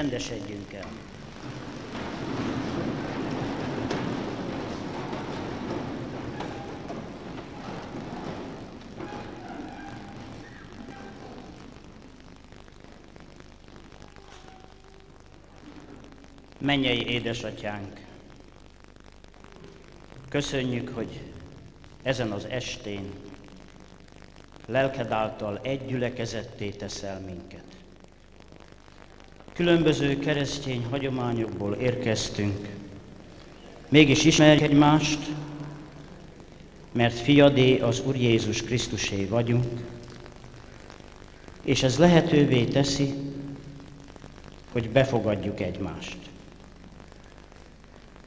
Csendesedjünk el. Mennyei édesatyánk, köszönjük, hogy ezen az estén lelked által egy gyülekezetté teszel minket. Különböző keresztény hagyományokból érkeztünk, mégis ismerjük egymást, mert fiadé az Úr Jézus Krisztusé vagyunk, és ez lehetővé teszi, hogy befogadjuk egymást.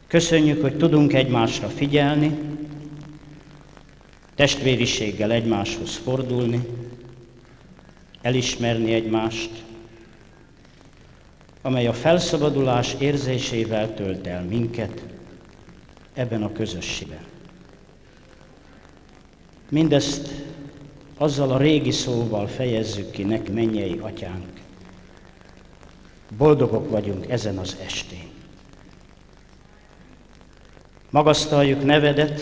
Köszönjük, hogy tudunk egymásra figyelni, testvériséggel egymáshoz fordulni, elismerni egymást, amely a felszabadulás érzésével tölt el minket ebben a közösségben. Mindezt azzal a régi szóval fejezzük ki neki, mennyei atyánk. Boldogok vagyunk ezen az estén. Magasztaljuk nevedet,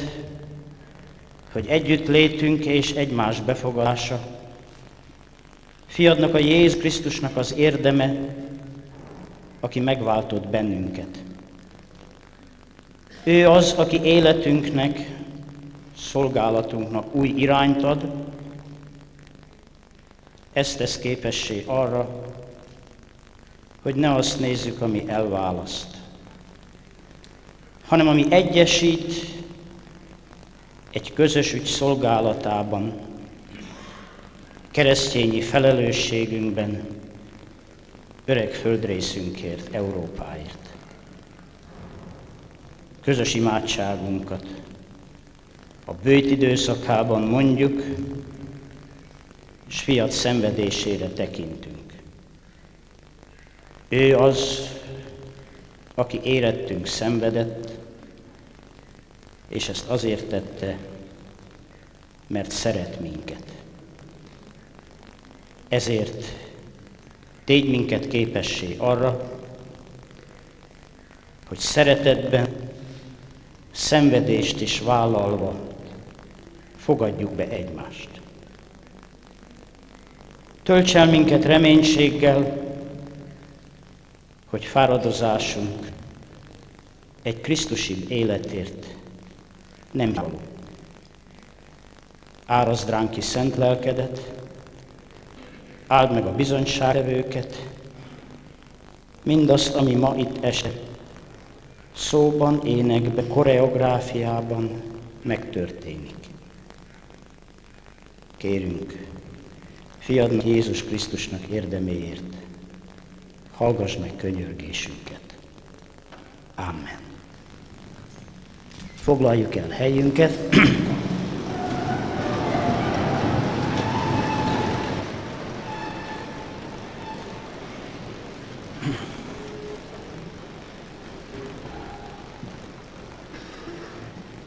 hogy együtt létünk és egymás befogadása, fiadnak a Jézus Krisztusnak az érdeme, aki megváltott bennünket. Ő az, aki életünknek, szolgálatunknak új irányt ad, ezt tesz képessé arra, hogy ne azt nézzük, ami elválaszt, hanem ami egyesít egy közös ügy szolgálatában, keresztényi felelősségünkben, öreg földrészünkért, Európáért. Közös imádságunkat a bőt időszakában mondjuk, és fiat szenvedésére tekintünk. Ő az, aki érettünk szenvedett, és ezt azért tette, mert szeret minket. Ezért tégy minket képessé arra, hogy szeretetben, szenvedést is vállalva fogadjuk be egymást. Tölts el minket reménységgel, hogy fáradozásunk egy Krisztusi életért nem való. Árazd ránk ki szent lelkedet, áld meg a bizonyságevőket, mindazt, ami ma itt esett, szóban, énekben, koreográfiában megtörténik. Kérünk, fiadnak Jézus Krisztusnak érdeméért, hallgass meg könyörgésünket. Amen. Foglaljuk el helyünket.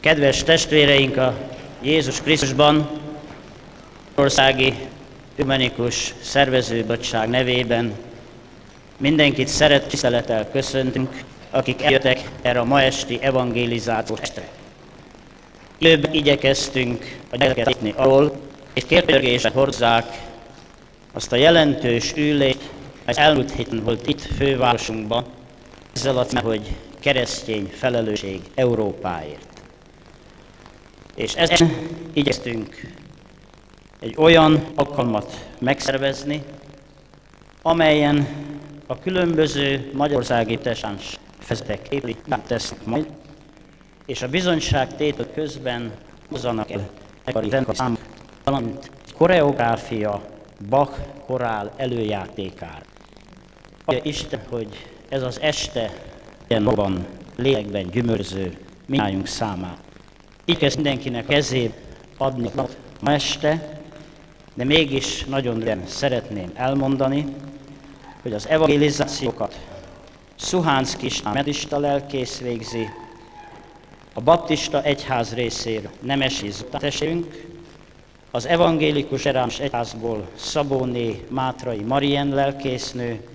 Kedves testvéreink a Jézus Krisztusban, országi Ökumenikus Szervezőbizottság nevében mindenkit szeret tisztelettel köszöntünk, akik eljöttek erre a ma esti evangélizációs estre. Időben igyekeztünk a gyereket látni arról, és kérdőgésre hozzák azt a jelentős ülést, az elmúlt héten volt itt fővárosunkban, ezzel a hogy keresztény felelősség Európáért. És ezen igyekeztünk egy olyan alkalmat megszervezni, amelyen a különböző magyarországi tesáns fezetek épít tesznek majd, és a bizonyság tétel közben hozzanak el a számok, valamint koreográfia Bach korál előjátékár. Adja Isten, hogy ez az este ilyen magban, lélekben gyümörző minnyájunk számára. Így kezd mindenkinek kezébe adni ma este, de mégis nagyon röviden szeretném elmondani, hogy az evangelizációkat Szuhánszki István medista lelkész végzi, a baptista egyház részéről Nemesi Zotásünk, az evangélikus Eráns egyházból Szabóné Mátrai Marien lelkésznő,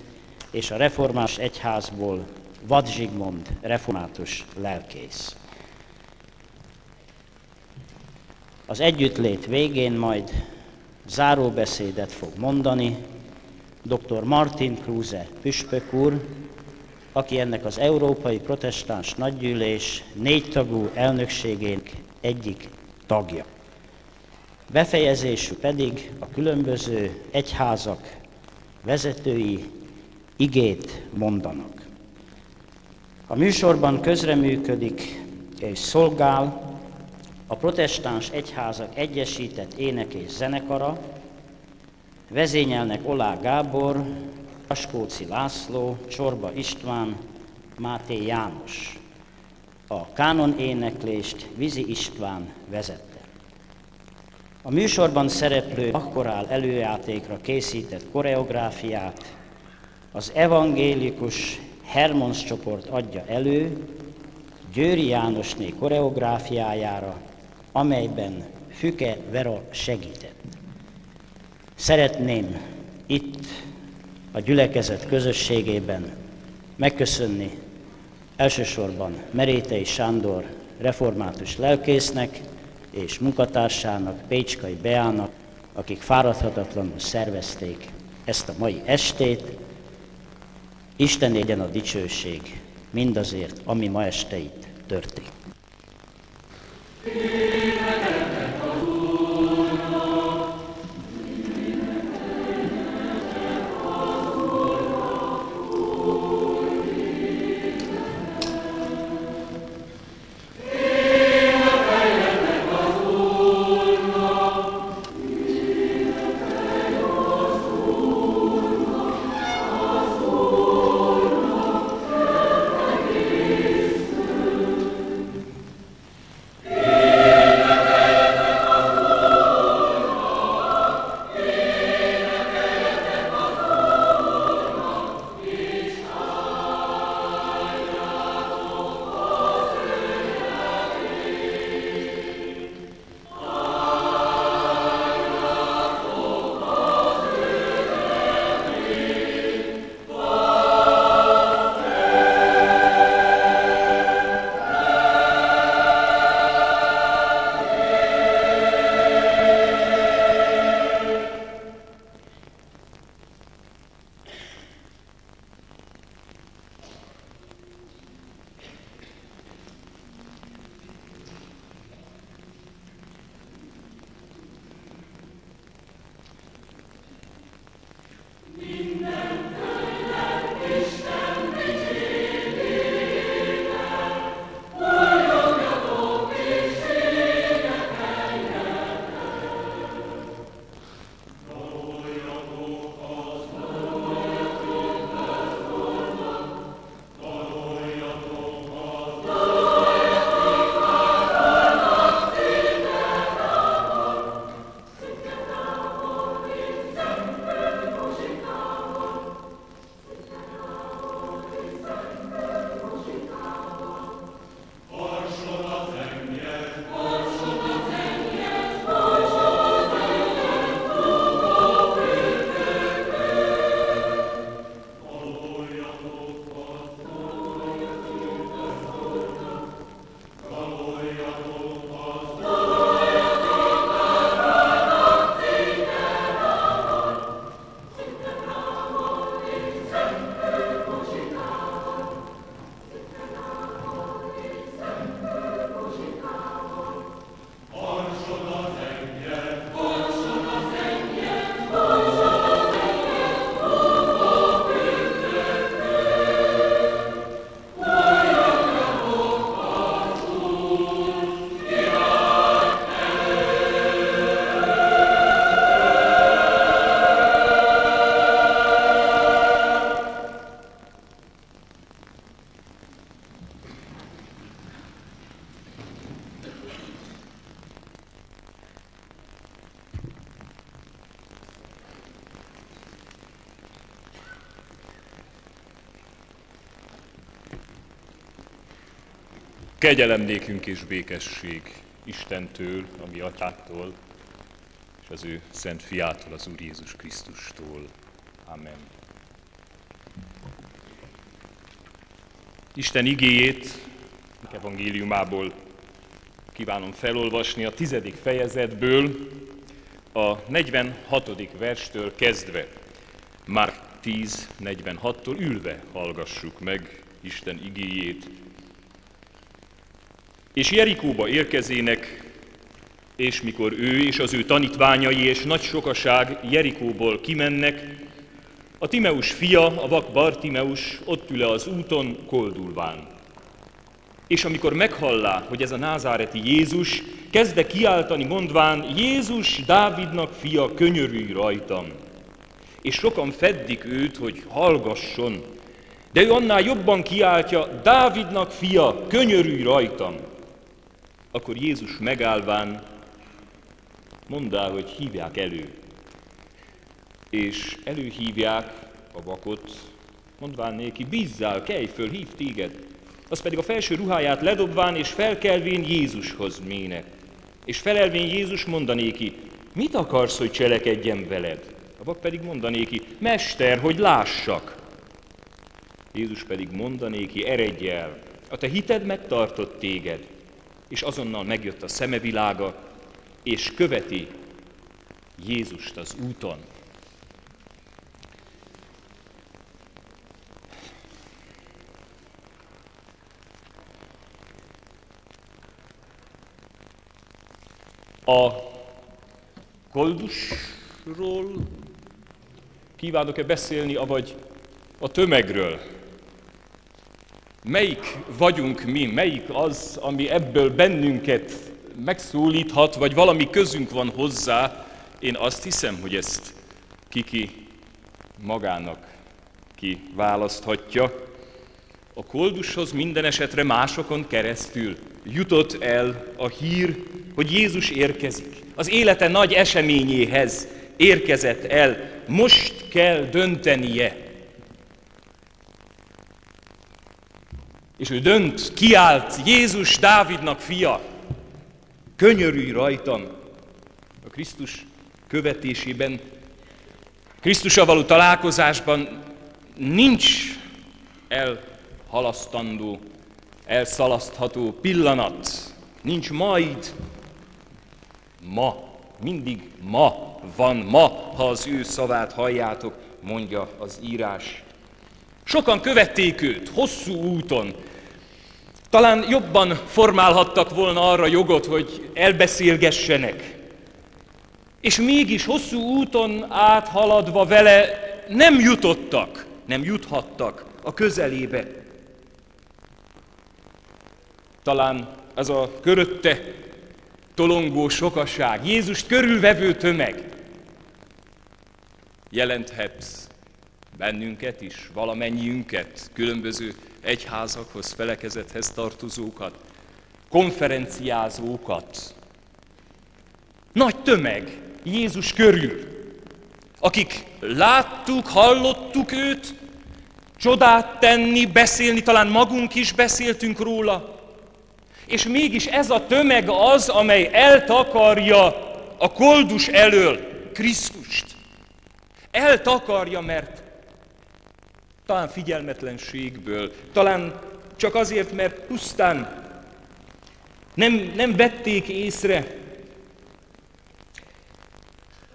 és a reformás egyházból Vad Zsigmond református lelkész. Az együttlét végén majd záróbeszédet fog mondani dr. Martin Kruse püspök úr, aki ennek az Európai Protestáns Nagygyűlés négytagú elnökségének egyik tagja. Befejezésű pedig a különböző egyházak vezetői igét mondanak. A műsorban közreműködik és szolgál a protestáns egyházak egyesített ének és zenekara, vezényelnek Olá Gábor, Askóci László, Csorba István, Máté János. A kánon éneklést Vizi István vezette. A műsorban szereplő akkorál előjátékra készített koreográfiát az evangélikus Hermons csoport adja elő Győri Jánosné koreográfiájára, amelyben Füke Vera segített. Szeretném itt a gyülekezet közösségében megköszönni elsősorban Merétei Sándor református lelkésznek és munkatársának, Pécskai Beának, akik fáradhatatlanul szervezték ezt a mai estét. Isten legyen a dicsőség mindazért, ami ma este itt történt. Amen. Kegyelem nékünk és békesség Istentől, a mi atyától, és az ő szent fiától, az Úr Jézus Krisztustól. Amen. Isten igéjét evangéliumából kívánom felolvasni a tizedik fejezetből, a 46. verstől kezdve. Már 10.46-tól ülve hallgassuk meg Isten igéjét. És Jerikóba érkezének, és mikor ő és az ő tanítványai és nagy sokaság Jerikóból kimennek, a Timeus fia, a vak Bartimeus ott ül az úton koldulván. És amikor meghallá, hogy ez a názáreti Jézus, kezdte kiáltani, mondván, Jézus, Dávidnak fia, könyörülj rajtam. És sokan feddik őt, hogy hallgasson. De ő annál jobban kiáltja, Dávidnak fia, könyörülj rajtam. Akkor Jézus megállván mondá, hogy hívják elő. És előhívják a vakot, mondván néki, bízzál, kelj föl, hív téged. Az pedig a felső ruháját ledobván és felkelvén Jézushoz méne. És felelvén Jézus mondanéki, mit akarsz, hogy cselekedjem veled? A vak pedig mondanéki, Mester, hogy lássak. Jézus pedig mondanéki, eredj el, a te hited megtartott téged, és azonnal megjött a szemevilága, és követi Jézust az úton. A koldusról kívánok-e beszélni, avagy a tömegről? Melyik vagyunk mi, melyik az, ami ebből bennünket megszólíthat, vagy valami közünk van hozzá? Én azt hiszem, hogy ezt kiki magának ki választhatja. A koldushoz minden esetre másokon keresztül jutott el a hír, hogy Jézus érkezik. Az élete nagy eseményéhez érkezett el. Most kell döntenie. És ő dönt, kiált, Jézus Dávidnak fia, könyörülj rajtam. A Krisztus követésében, Krisztussal való találkozásban nincs elhalasztandó, elszalasztható pillanat, nincs majd, ma, mindig ma van ma, ha az ő szavát halljátok, mondja az írás. Sokan követték őt hosszú úton. Talán jobban formálhattak volna arra jogot, hogy elbeszélgessenek. És mégis hosszú úton áthaladva vele nem jutottak, nem juthattak a közelébe. Talán ez a körötte tolongó sokaság, Jézust körülvevő tömeg jelenthet bennünket is, valamennyiünket, különböző egyházakhoz, felekezethez tartozókat, konferenciázókat. Nagy tömeg Jézus körül, akik láttuk, hallottuk őt, csodát tenni, beszélni, talán magunk is beszéltünk róla, és mégis ez a tömeg az, amely eltakarja a koldus elől Krisztust. Eltakarja, mert talán figyelmetlenségből, talán csak azért, mert pusztán nem, nem vették észre,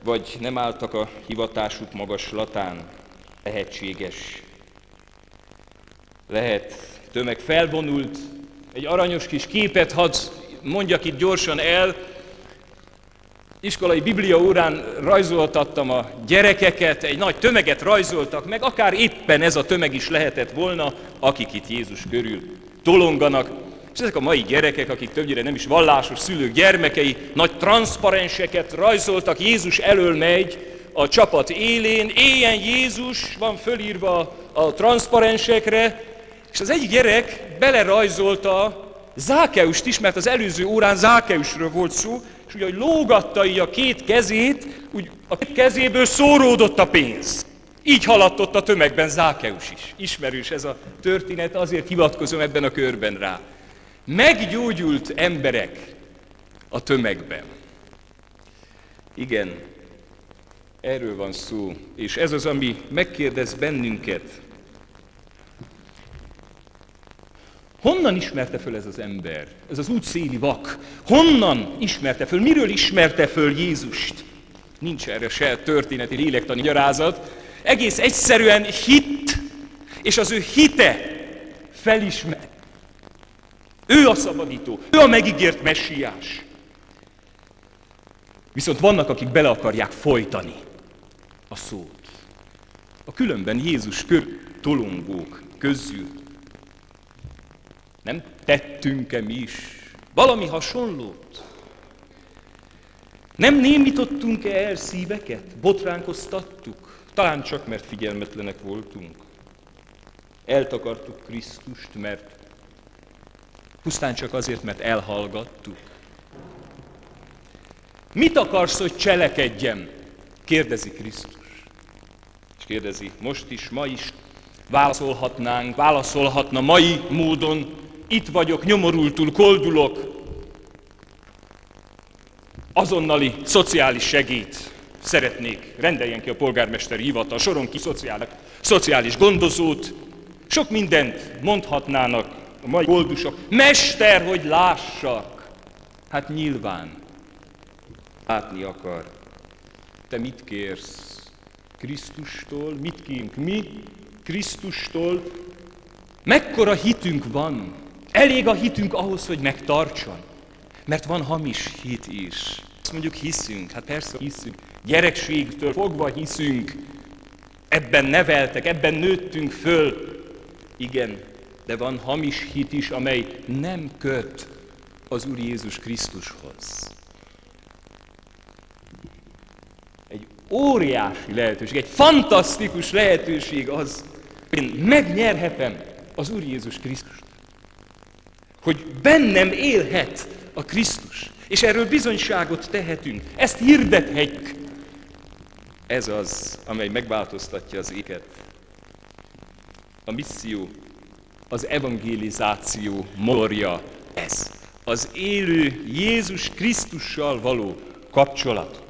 vagy nem álltak a hivatásuk magaslatán, lehetséges. Lehet, tömeg felvonult, egy aranyos kis képet hadd mondjak itt gyorsan el. Iskolai biblia órán rajzoltattam a gyerekeket, egy nagy tömeget rajzoltak meg, akár éppen ez a tömeg is lehetett volna, akik itt Jézus körül tolonganak. És ezek a mai gyerekek, akik többnyire nem is vallásos szülők gyermekei, nagy transzparenseket rajzoltak, Jézus elől megy a csapat élén, éljen Jézus, van fölírva a transzparensekre, és az egyik gyerek belerajzolta Zákeust is, mert az előző órán Zákeusról volt szó, és ugye, hogy lógatta így a két kezét, úgy a kezéből szóródott a pénz. Így haladt ott a tömegben Zákeus is. Ismerős ez a történet, azért hivatkozom ebben a körben rá. Meggyógyult emberek a tömegben. Igen, erről van szó, és ez az, ami megkérdez bennünket, Honnan ismerte föl ez az ember, ez az útszéli vak? Honnan ismerte föl, miről ismerte föl Jézust? Nincs erre se történeti lélektani gyarázat. Egész egyszerűen hit, és az ő hite felismer. Ő a szabadító, ő a megígért messiás. Viszont vannak, akik bele akarják folytani a szót. A különben Jézus kör tolongók közül. Nem tettünk-e mi is valami hasonlót? Nem némítottunk-e el szíveket? Botránkoztattuk? Talán csak, mert figyelmetlenek voltunk. Eltakartuk Krisztust, mert pusztán csak azért, mert elhallgattuk. Mit akarsz, hogy cselekedjem? Kérdezi Krisztus. És kérdezi, most is, ma is válaszolhatnánk, válaszolhatna mai módon, itt vagyok, nyomorultul, koldulok, azonnali szociális segít szeretnék, rendeljen ki a polgármesteri hivatal, soron ki szociális, szociális gondozót, sok mindent mondhatnának a mai koldusok. Mester, hogy lássak! Hát nyilván, látni akar. Te mit kérsz? Krisztustól? Mit kérünk mi? Krisztustól? Mekkora hitünk van? Elég a hitünk ahhoz, hogy megtartson? Mert van hamis hit is. Azt mondjuk hiszünk, hát persze hiszünk. Gyerekségtől fogva hiszünk. Ebben neveltek, ebben nőttünk föl. Igen, de van hamis hit is, amely nem köt az Úr Jézus Krisztushoz. Egy óriási lehetőség, egy fantasztikus lehetőség az, én megnyerhetem az Úr Jézus Krisztust. Hogy bennem élhet a Krisztus. És erről bizonyságot tehetünk. Ezt hirdethetjük. Ez az, amely megváltoztatja az éket. A misszió, az evangelizáció morja. Ez az élő Jézus Krisztussal való kapcsolat.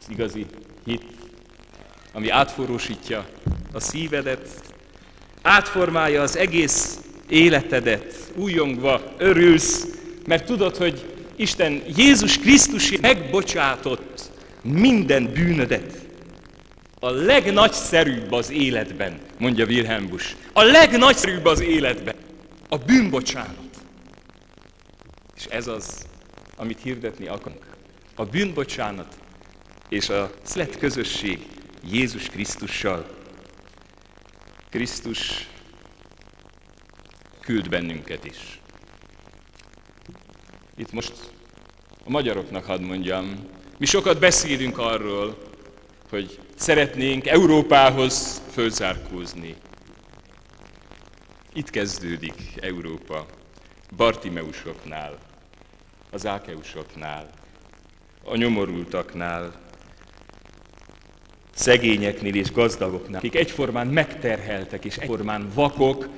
Az igazi hit, ami átforrósítja a szívedet, átformálja az egész életedet, újongva örülsz, mert tudod, hogy Isten Jézus Krisztus megbocsátott minden bűnödet. A legnagyszerűbb az életben, mondja Wilhelm Busch. A legnagyszerűbb az életben. A bűnbocsánat. És ez az, amit hirdetni akarunk. A bűnbocsánat és a szlet közösség Jézus Krisztussal. Krisztus küld bennünket is. Itt most a magyaroknak hadd mondjam, mi sokat beszélünk arról, hogy szeretnénk Európához fölzárkózni. Itt kezdődik Európa, Bartimeusoknál, az Ákeusoknál, a nyomorultaknál, szegényeknél és gazdagoknál, akik egyformán megterheltek és egyformán vakok,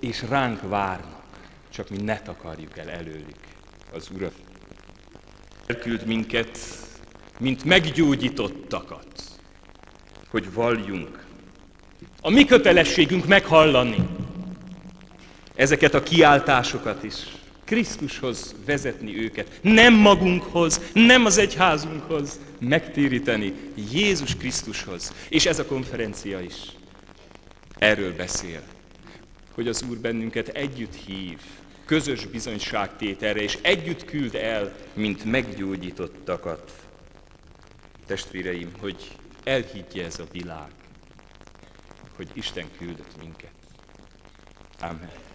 és ránk várnak, csak mi ne takarjuk el előlük az Urat. Elküld minket, mint meggyógyítottakat, hogy valljunk. A mi kötelességünk meghallani ezeket a kiáltásokat is. Krisztushoz vezetni őket, nem magunkhoz, nem az egyházunkhoz, megtéríteni Jézus Krisztushoz. És ez a konferencia is erről beszél hogy az Úr bennünket együtt hív, közös bizonyságtételre, és együtt küld el, mint meggyógyítottakat. Testvéreim, hogy elhiggye ez a világ, hogy Isten küldött minket. Amen.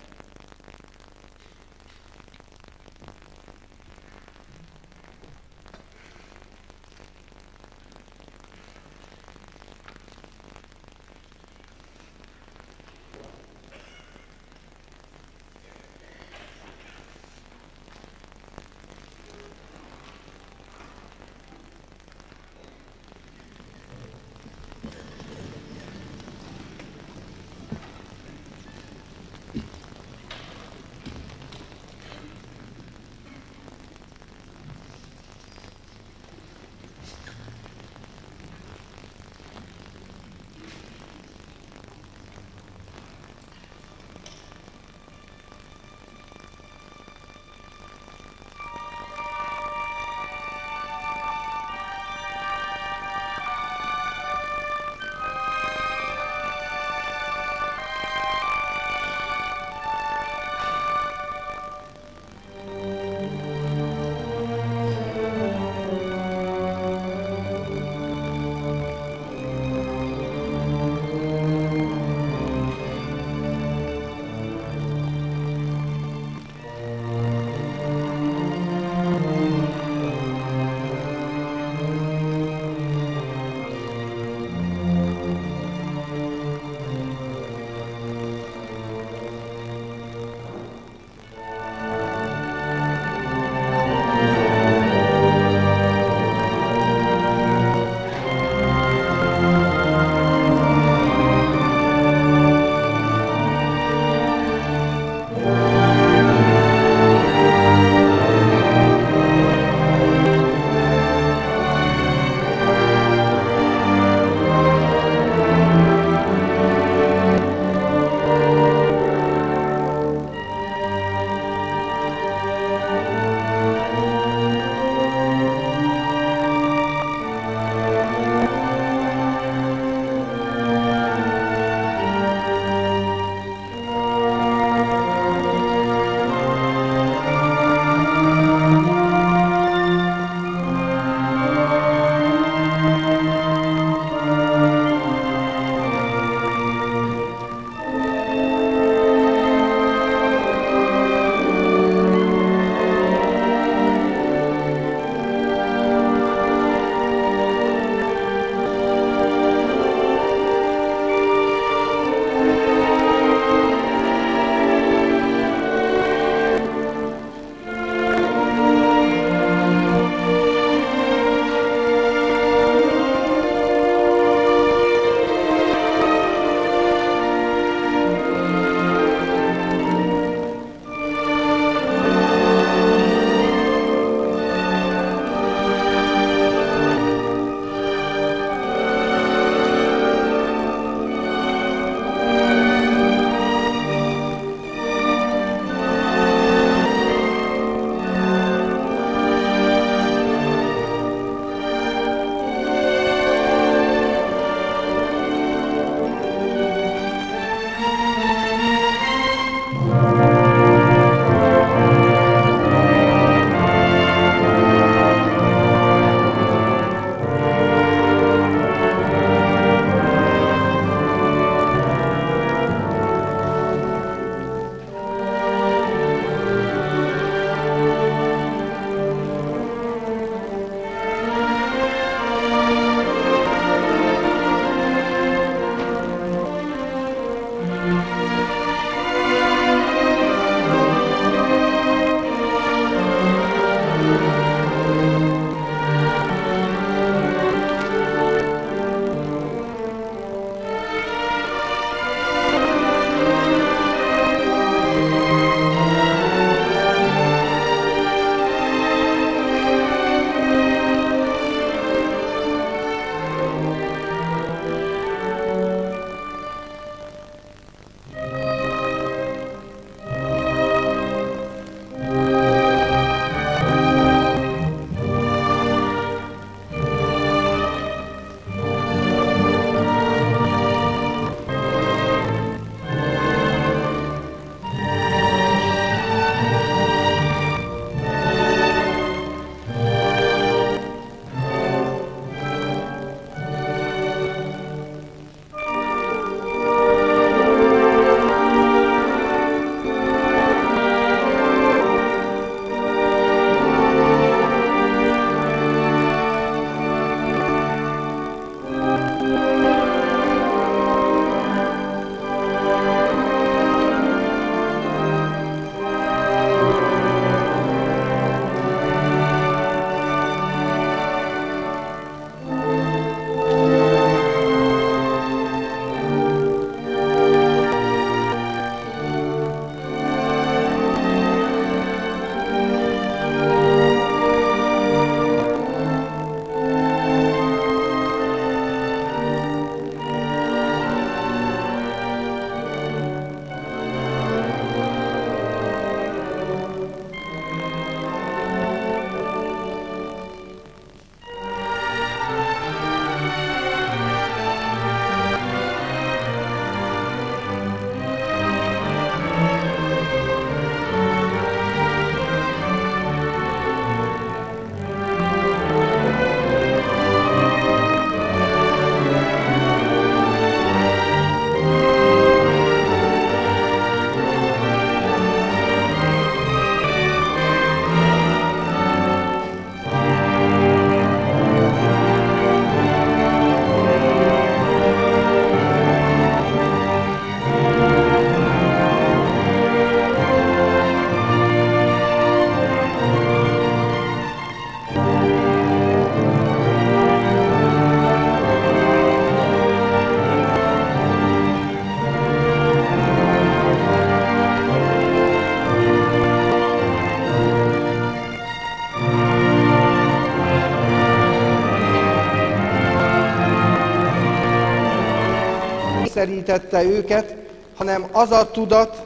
Erősítette őket, hanem az a tudat,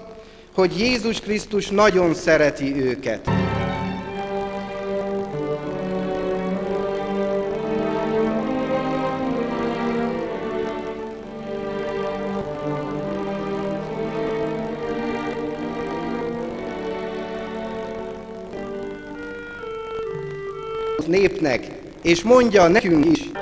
hogy Jézus Krisztus nagyon szereti őket. népnek, és mondja nekünk is,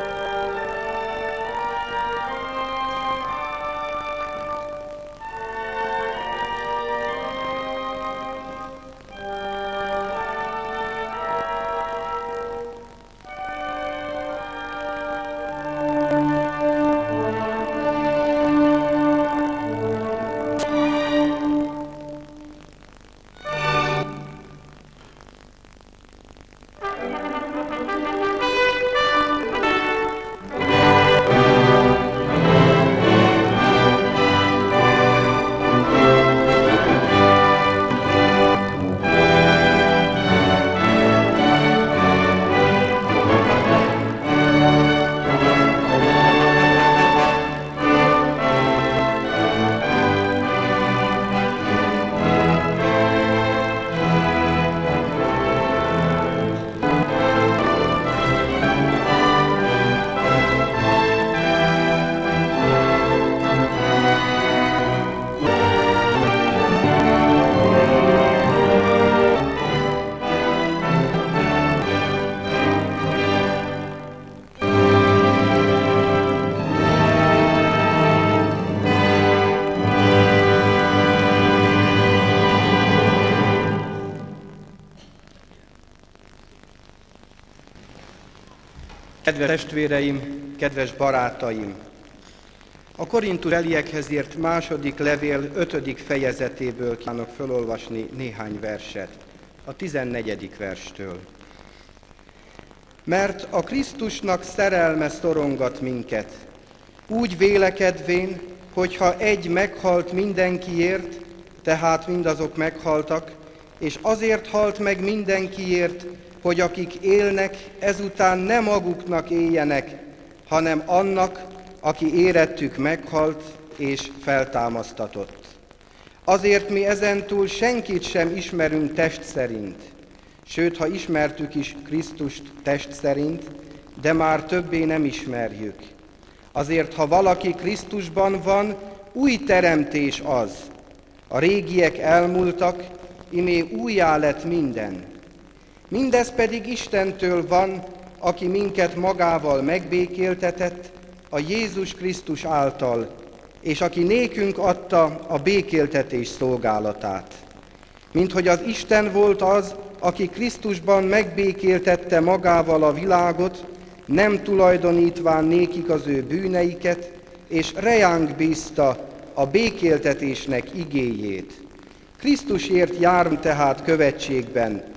Kedves testvéreim, kedves barátaim! A Korintus eliekhez írt második levél ötödik fejezetéből kívánok felolvasni néhány verset, a tizennegyedik verstől. Mert a Krisztusnak szerelme szorongat minket, úgy vélekedvén, hogyha egy meghalt mindenkiért, tehát mindazok meghaltak, és azért halt meg mindenkiért, hogy akik élnek, ezután nem maguknak éljenek, hanem annak, aki érettük meghalt és feltámasztatott. Azért mi ezentúl senkit sem ismerünk test szerint, sőt, ha ismertük is Krisztust test szerint, de már többé nem ismerjük. Azért, ha valaki Krisztusban van, új teremtés az. A régiek elmúltak, imé újjá lett minden. Mindez pedig Istentől van, aki minket magával megbékéltetett a Jézus Krisztus által, és aki nékünk adta a békéltetés szolgálatát. Mint hogy az Isten volt az, aki Krisztusban megbékéltette magával a világot, nem tulajdonítván nékik az ő bűneiket, és rejánk bízta a békéltetésnek igéjét. Krisztusért járunk tehát követségben,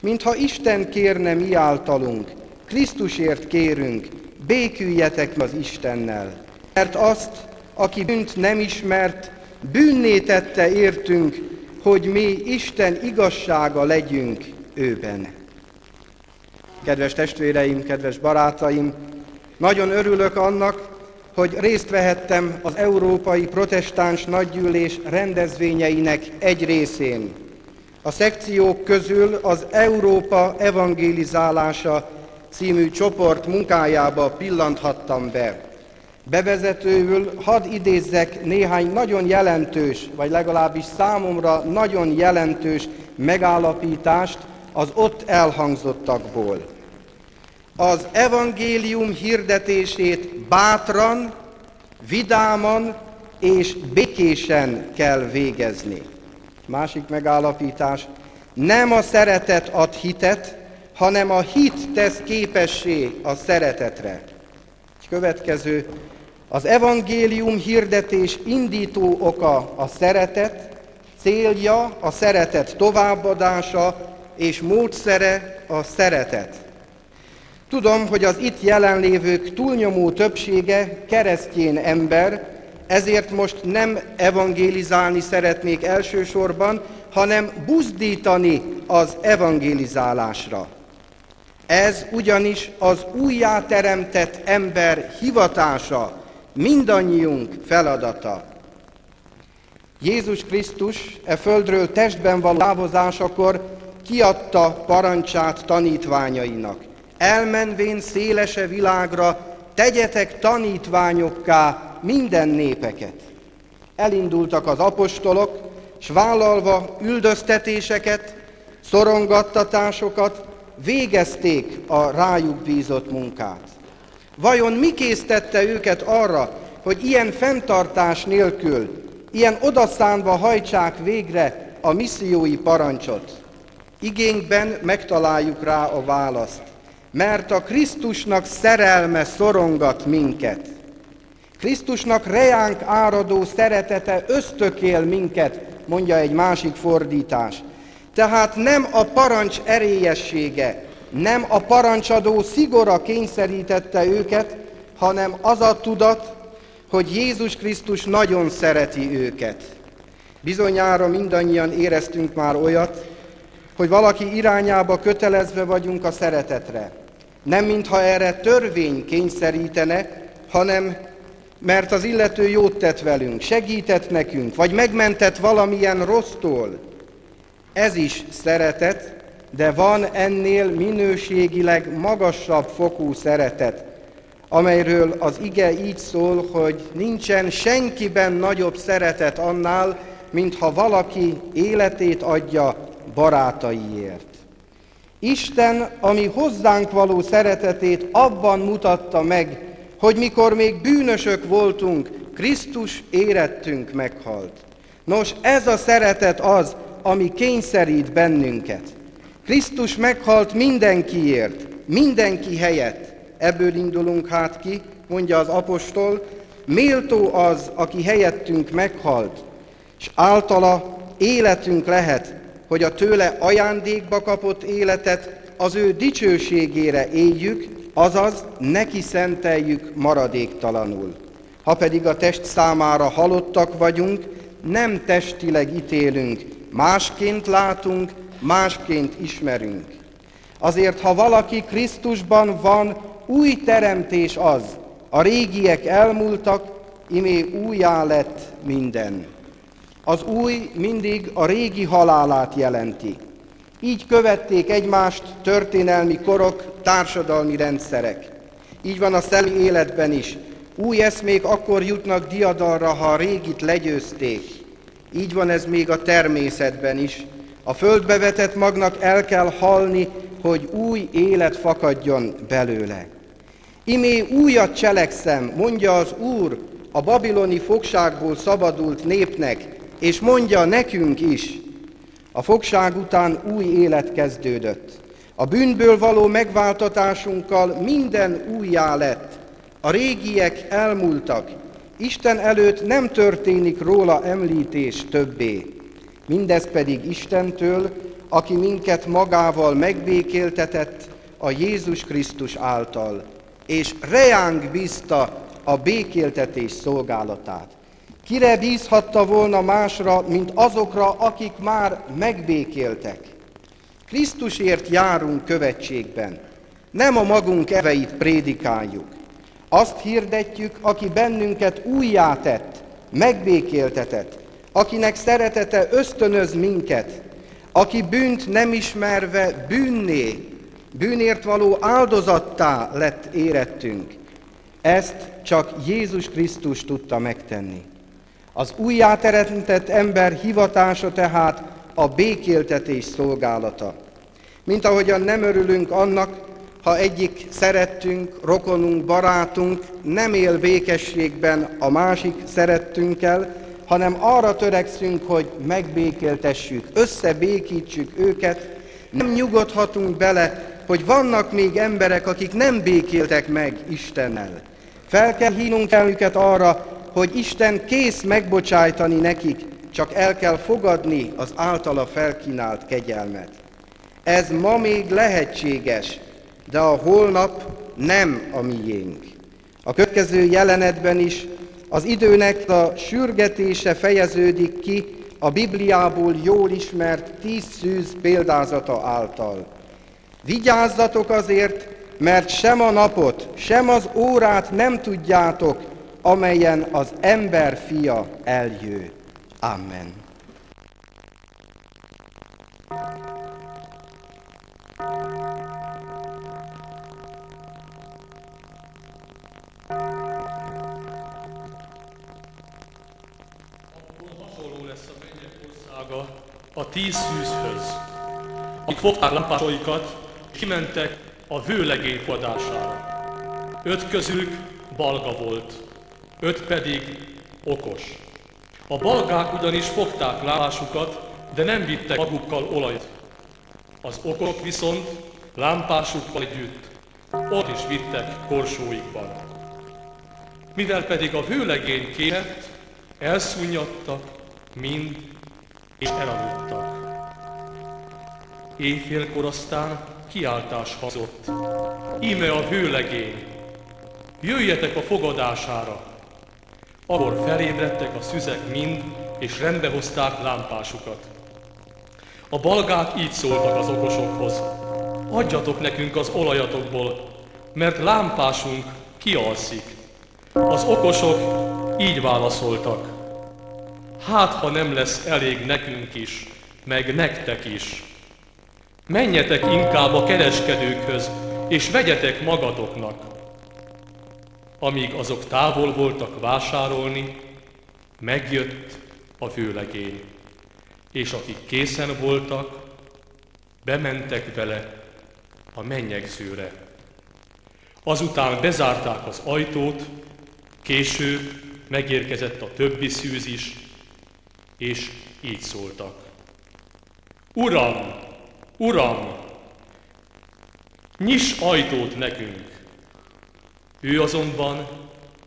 mintha Isten kérne mi általunk, Krisztusért kérünk, béküljetek az Istennel. Mert azt, aki bűnt nem ismert, bűnné tette értünk, hogy mi Isten igazsága legyünk őben. Kedves testvéreim, kedves barátaim, nagyon örülök annak, hogy részt vehettem az Európai Protestáns Nagygyűlés rendezvényeinek egy részén. A szekciók közül az Európa evangélizálása című csoport munkájába pillanthattam be. Bevezetőül hadd idézzek néhány nagyon jelentős, vagy legalábbis számomra nagyon jelentős megállapítást az ott elhangzottakból. Az evangélium hirdetését bátran, vidáman és békésen kell végezni. Másik megállapítás, nem a szeretet ad hitet, hanem a hit tesz képessé a szeretetre. Egy következő, az evangélium hirdetés indító oka a szeretet, célja a szeretet továbbadása, és módszere a szeretet. Tudom, hogy az itt jelenlévők túlnyomó többsége keresztjén ember, ezért most nem evangélizálni szeretnék elsősorban, hanem buzdítani az evangélizálásra. Ez ugyanis az újjáteremtett ember hivatása, mindannyiunk feladata. Jézus Krisztus e földről testben való távozásakor kiadta parancsát tanítványainak. Elmenvén szélese világra, tegyetek tanítványokká minden népeket. Elindultak az apostolok, s vállalva üldöztetéseket, szorongattatásokat, végezték a rájuk bízott munkát. Vajon mi késztette őket arra, hogy ilyen fenntartás nélkül, ilyen odaszánva hajtsák végre a missziói parancsot? Igényben megtaláljuk rá a választ, mert a Krisztusnak szerelme szorongat minket. Krisztusnak reánk áradó szeretete ösztökél minket, mondja egy másik fordítás. Tehát nem a parancs erélyessége, nem a parancsadó szigora kényszerítette őket, hanem az a tudat, hogy Jézus Krisztus nagyon szereti őket. Bizonyára mindannyian éreztünk már olyat, hogy valaki irányába kötelezve vagyunk a szeretetre. Nem mintha erre törvény kényszerítene, hanem mert az illető jót tett velünk, segített nekünk, vagy megmentett valamilyen rossztól. Ez is szeretet, de van ennél minőségileg magasabb fokú szeretet, amelyről az ige így szól, hogy nincsen senkiben nagyobb szeretet annál, mintha valaki életét adja barátaiért. Isten, ami hozzánk való szeretetét abban mutatta meg, hogy mikor még bűnösök voltunk, Krisztus érettünk meghalt. Nos, ez a szeretet az, ami kényszerít bennünket. Krisztus meghalt mindenkiért, mindenki helyett. Ebből indulunk hát ki, mondja az apostol, méltó az, aki helyettünk meghalt, és általa életünk lehet, hogy a tőle ajándékba kapott életet az ő dicsőségére éljük, azaz neki szenteljük maradéktalanul. Ha pedig a test számára halottak vagyunk, nem testileg ítélünk, másként látunk, másként ismerünk. Azért, ha valaki Krisztusban van, új teremtés az, a régiek elmúltak, imé újjá lett minden. Az új mindig a régi halálát jelenti. Így követték egymást történelmi korok, társadalmi rendszerek. Így van a szellemi életben is. Új eszmék akkor jutnak diadalra, ha a régit legyőzték. Így van ez még a természetben is. A földbe vetett magnak el kell halni, hogy új élet fakadjon belőle. Imé újat cselekszem, mondja az Úr a babiloni fogságból szabadult népnek, és mondja nekünk is, a fogság után új élet kezdődött. A bűnből való megváltatásunkkal minden újjá lett. A régiek elmúltak. Isten előtt nem történik róla említés többé. Mindez pedig Istentől, aki minket magával megbékéltetett a Jézus Krisztus által, és reánk bízta a békéltetés szolgálatát. Kire bízhatta volna másra, mint azokra, akik már megbékéltek? Krisztusért járunk követségben, nem a magunk eveit prédikáljuk. Azt hirdetjük, aki bennünket újjátett, megbékéltetett, akinek szeretete ösztönöz minket, aki bűnt nem ismerve bűnné, bűnért való áldozattá lett érettünk. Ezt csak Jézus Krisztus tudta megtenni. Az újjáteremtett ember hivatása tehát a békéltetés szolgálata. Mint ahogyan nem örülünk annak, ha egyik szerettünk, rokonunk, barátunk nem él békességben a másik szerettünkkel, hanem arra törekszünk, hogy megbékéltessük, összebékítsük őket, nem nyugodhatunk bele, hogy vannak még emberek, akik nem békéltek meg Istennel. Fel kell hívnunk el őket arra, hogy Isten kész megbocsájtani nekik, csak el kell fogadni az általa felkínált kegyelmet. Ez ma még lehetséges, de a holnap nem a miénk. A következő jelenetben is az időnek a sürgetése fejeződik ki a Bibliából jól ismert tíz szűz példázata által. Vigyázzatok azért, mert sem a napot, sem az órát nem tudjátok, amelyen az ember fia eljő. Amen. A tíz szűzhöz, akik fogták lámpásaikat, kimentek a vőlegény fogadására. Öt közülük balga volt, öt pedig okos. A balgák ugyanis fogták lámpásukat, de nem vittek magukkal olajat. Az okok viszont lámpásukkal együtt ott is vittek korsóikban. Mivel pedig a vőlegény kérett, elszunnyadtak mind, és elaludtak. Éjfélkor aztán kiáltás hazott. Íme a vőlegény, jöjjetek a fogadására. Akkor felébredtek a szüzek mind, és rendbehozták lámpásukat. A balgák így szóltak az okosokhoz. Adjatok nekünk az olajatokból, mert lámpásunk kialszik. Az okosok így válaszoltak. Hát, ha nem lesz elég nekünk is, meg nektek is. Menjetek inkább a kereskedőkhöz, és vegyetek magatoknak. Amíg azok távol voltak vásárolni, megjött a vőlegény, és akik készen voltak, bementek vele a mennyegzőre. Azután bezárták az ajtót, később megérkezett a többi szűz is, és így szóltak. Uram, Uram, nyiss ajtót nekünk! Ő azonban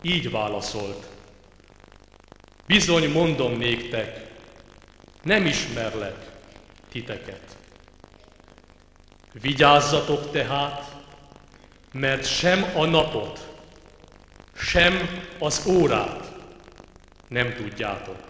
így válaszolt. Bizony mondom néktek, nem ismerlek titeket. Vigyázzatok tehát, mert sem a napot, sem az órát nem tudjátok.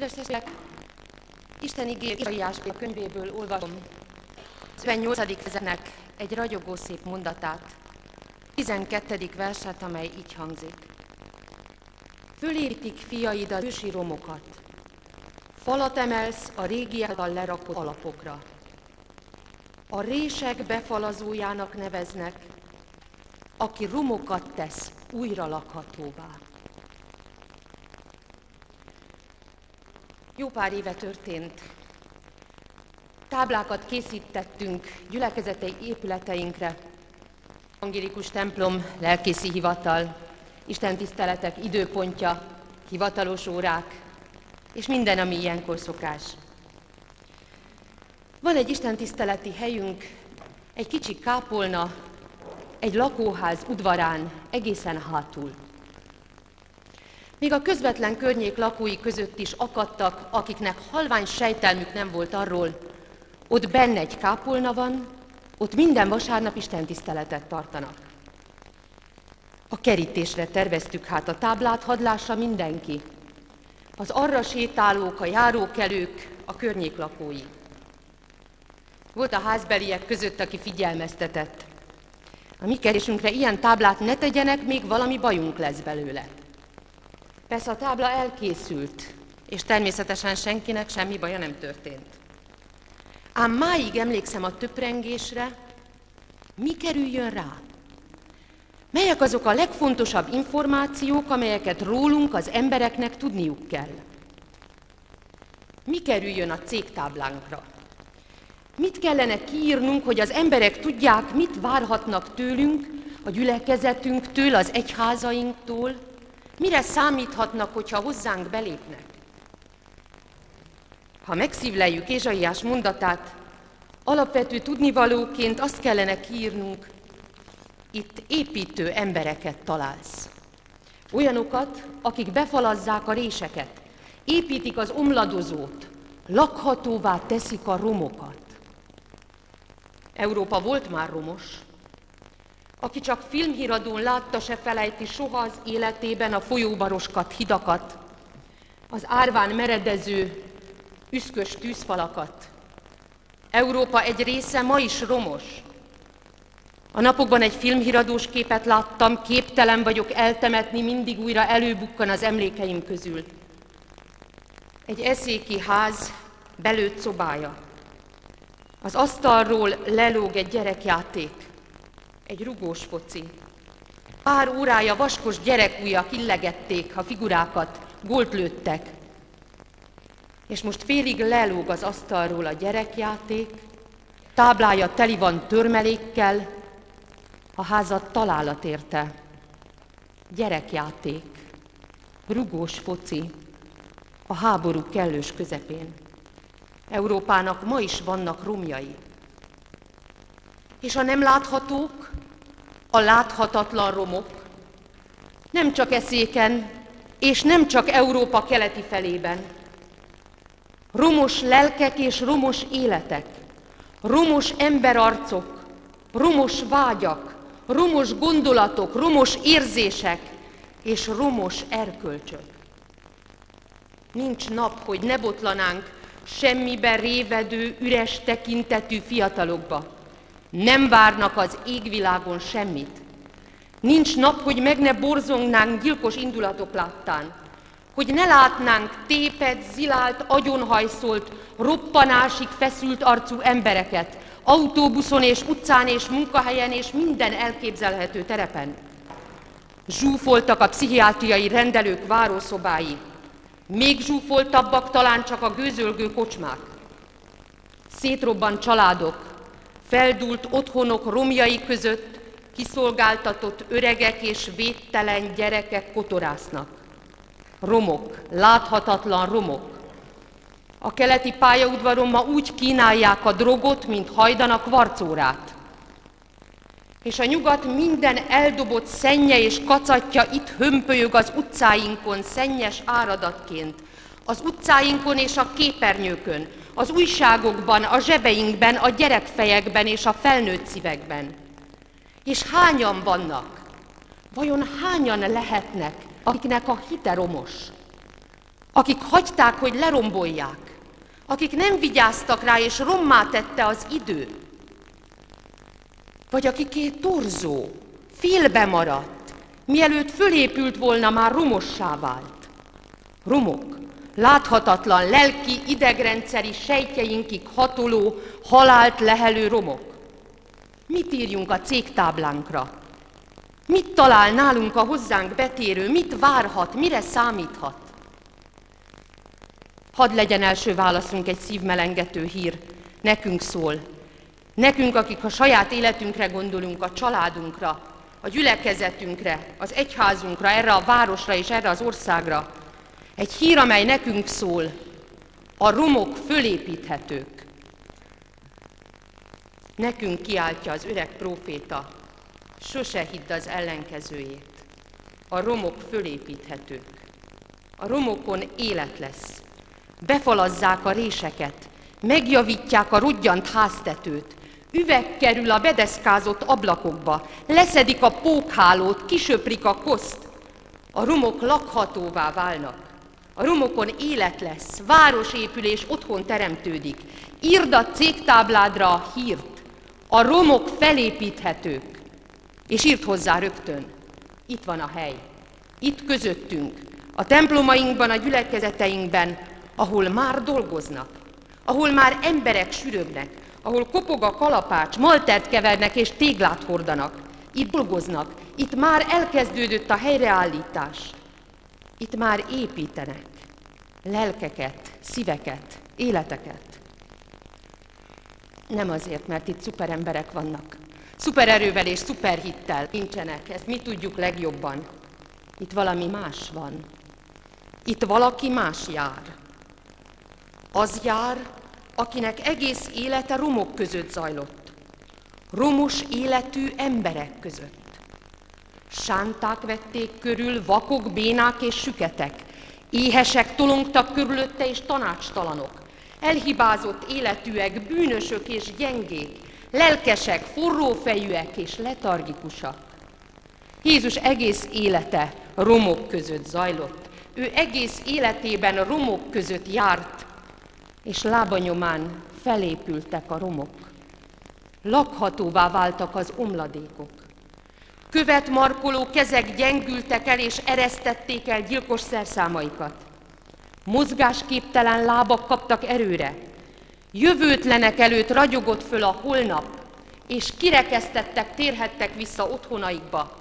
Kedves testvérek, Isten Isaiás könyvéből olvasom 58. fejezetnek egy ragyogó szép mondatát, 12. verset, amely így hangzik. Fölépítik a ősi romokat, falat emelsz a régi lerakott alapokra. A rések befalazójának neveznek, aki romokat tesz újra lakhatóvá. Jó pár éve történt. Táblákat készítettünk gyülekezetei épületeinkre. Angélikus templom, lelkészi hivatal, istentiszteletek időpontja, hivatalos órák, és minden, ami ilyenkor szokás. Van egy istentiszteleti helyünk, egy kicsi kápolna, egy lakóház udvarán, egészen hátul. Még a közvetlen környék lakói között is akadtak, akiknek halvány sejtelmük nem volt arról, ott benne egy kápolna van, ott minden vasárnap Isten tiszteletet tartanak. A kerítésre terveztük hát a táblát, hadlásra mindenki. Az arra sétálók, a járókelők, a környék lakói. Volt a házbeliek között, aki figyelmeztetett. A mi kerésünkre ilyen táblát ne tegyenek, még valami bajunk lesz belőle. Persze a tábla elkészült, és természetesen senkinek semmi baja nem történt. Ám máig emlékszem a töprengésre, mi kerüljön rá? Melyek azok a legfontosabb információk, amelyeket rólunk az embereknek tudniuk kell? Mi kerüljön a cégtáblánkra? Mit kellene kiírnunk, hogy az emberek tudják, mit várhatnak tőlünk, a gyülekezetünktől, az egyházainktól, Mire számíthatnak, hogyha hozzánk belépnek? Ha megszívleljük Ézsaiás mondatát, alapvető tudnivalóként azt kellene kiírnunk, itt építő embereket találsz. Olyanokat, akik befalazzák a réseket, építik az omladozót, lakhatóvá teszik a romokat. Európa volt már romos, aki csak filmhíradón látta, se felejti soha az életében a folyóbaroskat, hidakat, az árván meredező, üszkös tűzfalakat. Európa egy része ma is romos. A napokban egy filmhíradós képet láttam, képtelen vagyok eltemetni, mindig újra előbukkan az emlékeim közül. Egy eszéki ház, belőtt szobája. Az asztalról lelóg egy gyerekjáték egy rugós foci. Pár órája vaskos gyerekújak illegették a figurákat, gólt lőttek. És most félig lelóg az asztalról a gyerekjáték, táblája teli van törmelékkel, a házat találat érte. Gyerekjáték, rugós foci, a háború kellős közepén. Európának ma is vannak romjai. És a nem láthatók, a láthatatlan romok, nem csak eszéken, és nem csak Európa keleti felében. Romos lelkek és romos életek, romos emberarcok, romos vágyak, romos gondolatok, romos érzések és romos erkölcsök. Nincs nap, hogy ne botlanánk semmiben révedő, üres tekintetű fiatalokba, nem várnak az égvilágon semmit. Nincs nap, hogy meg ne borzongnánk gyilkos indulatok láttán, hogy ne látnánk tépet, zilált, agyonhajszolt, roppanásig feszült arcú embereket, autóbuszon és utcán és munkahelyen és minden elképzelhető terepen. Zsúfoltak a pszichiátriai rendelők várószobái, még zsúfoltabbak talán csak a gőzölgő kocsmák. Szétrobban családok, feldult otthonok romjai között kiszolgáltatott öregek és védtelen gyerekek kotorásznak. Romok, láthatatlan romok. A keleti pályaudvaron ma úgy kínálják a drogot, mint hajdanak varcórát. És a nyugat minden eldobott szennye és kacatja itt hömpölyög az utcáinkon szennyes áradatként, az utcáinkon és a képernyőkön, az újságokban, a zsebeinkben, a gyerekfejekben és a felnőtt szívekben. És hányan vannak? Vajon hányan lehetnek, akiknek a hite romos? akik hagyták, hogy lerombolják, akik nem vigyáztak rá, és rommá tette az idő, vagy akiké torzó, félbe maradt, mielőtt fölépült volna, már romossá vált. Romok, láthatatlan lelki, idegrendszeri sejtjeinkig hatoló, halált lehelő romok. Mit írjunk a cégtáblánkra? Mit talál nálunk a hozzánk betérő? Mit várhat? Mire számíthat? Hadd legyen első válaszunk egy szívmelengető hír. Nekünk szól. Nekünk, akik a saját életünkre gondolunk, a családunkra, a gyülekezetünkre, az egyházunkra, erre a városra és erre az országra. Egy hír, amely nekünk szól. A romok fölépíthetők. Nekünk kiáltja az öreg próféta, sose hidd az ellenkezőjét. A romok fölépíthetők. A romokon élet lesz. Befalazzák a réseket, megjavítják a rudjant háztetőt, üveg kerül a bedeszkázott ablakokba, leszedik a pókhálót, kisöprik a koszt. A romok lakhatóvá válnak. A romokon élet lesz, városépülés otthon teremtődik. Írd a cégtábládra a hírt. A romok felépíthetők. És írt hozzá rögtön, itt van a hely, itt közöttünk, a templomainkban, a gyülekezeteinkben, ahol már dolgoznak, ahol már emberek sürögnek, ahol kopog a kalapács, maltert kevernek és téglát hordanak. Itt dolgoznak, itt már elkezdődött a helyreállítás. Itt már építenek lelkeket, szíveket, életeket. Nem azért, mert itt szuperemberek vannak, szupererővel és szuperhittel nincsenek, ezt mi tudjuk legjobban. Itt valami más van. Itt valaki más jár. Az jár, akinek egész élete romok között zajlott. Romos életű emberek között. Sánták vették körül, vakok, bénák és süketek. Éhesek tolongtak körülötte és tanácstalanok. Elhibázott életűek, bűnösök és gyengék, lelkesek, forrófejűek és letargikusak. Jézus egész élete romok között zajlott. Ő egész életében romok között járt, és lábanyomán felépültek a romok. Lakhatóvá váltak az omladékok. Követ markoló kezek gyengültek el, és eresztették el gyilkos szerszámaikat. Mozgásképtelen lábak kaptak erőre, Jövőtlenek előtt ragyogott föl a holnap, és kirekesztettek, térhettek vissza otthonaikba.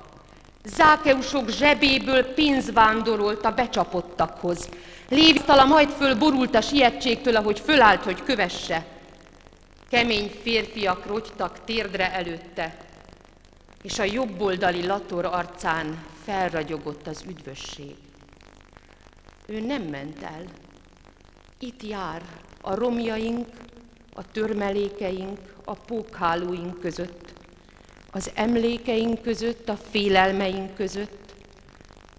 Zákeusok zsebéből pénz vándorolt a becsapottakhoz. Lévitala majd föl borult a sietségtől, ahogy fölállt, hogy kövesse. Kemény férfiak rogytak térdre előtte, és a jobboldali lator arcán felragyogott az üdvösség. Ő nem ment el. Itt jár, a romjaink, a törmelékeink, a pókhálóink között, az emlékeink között, a félelmeink között,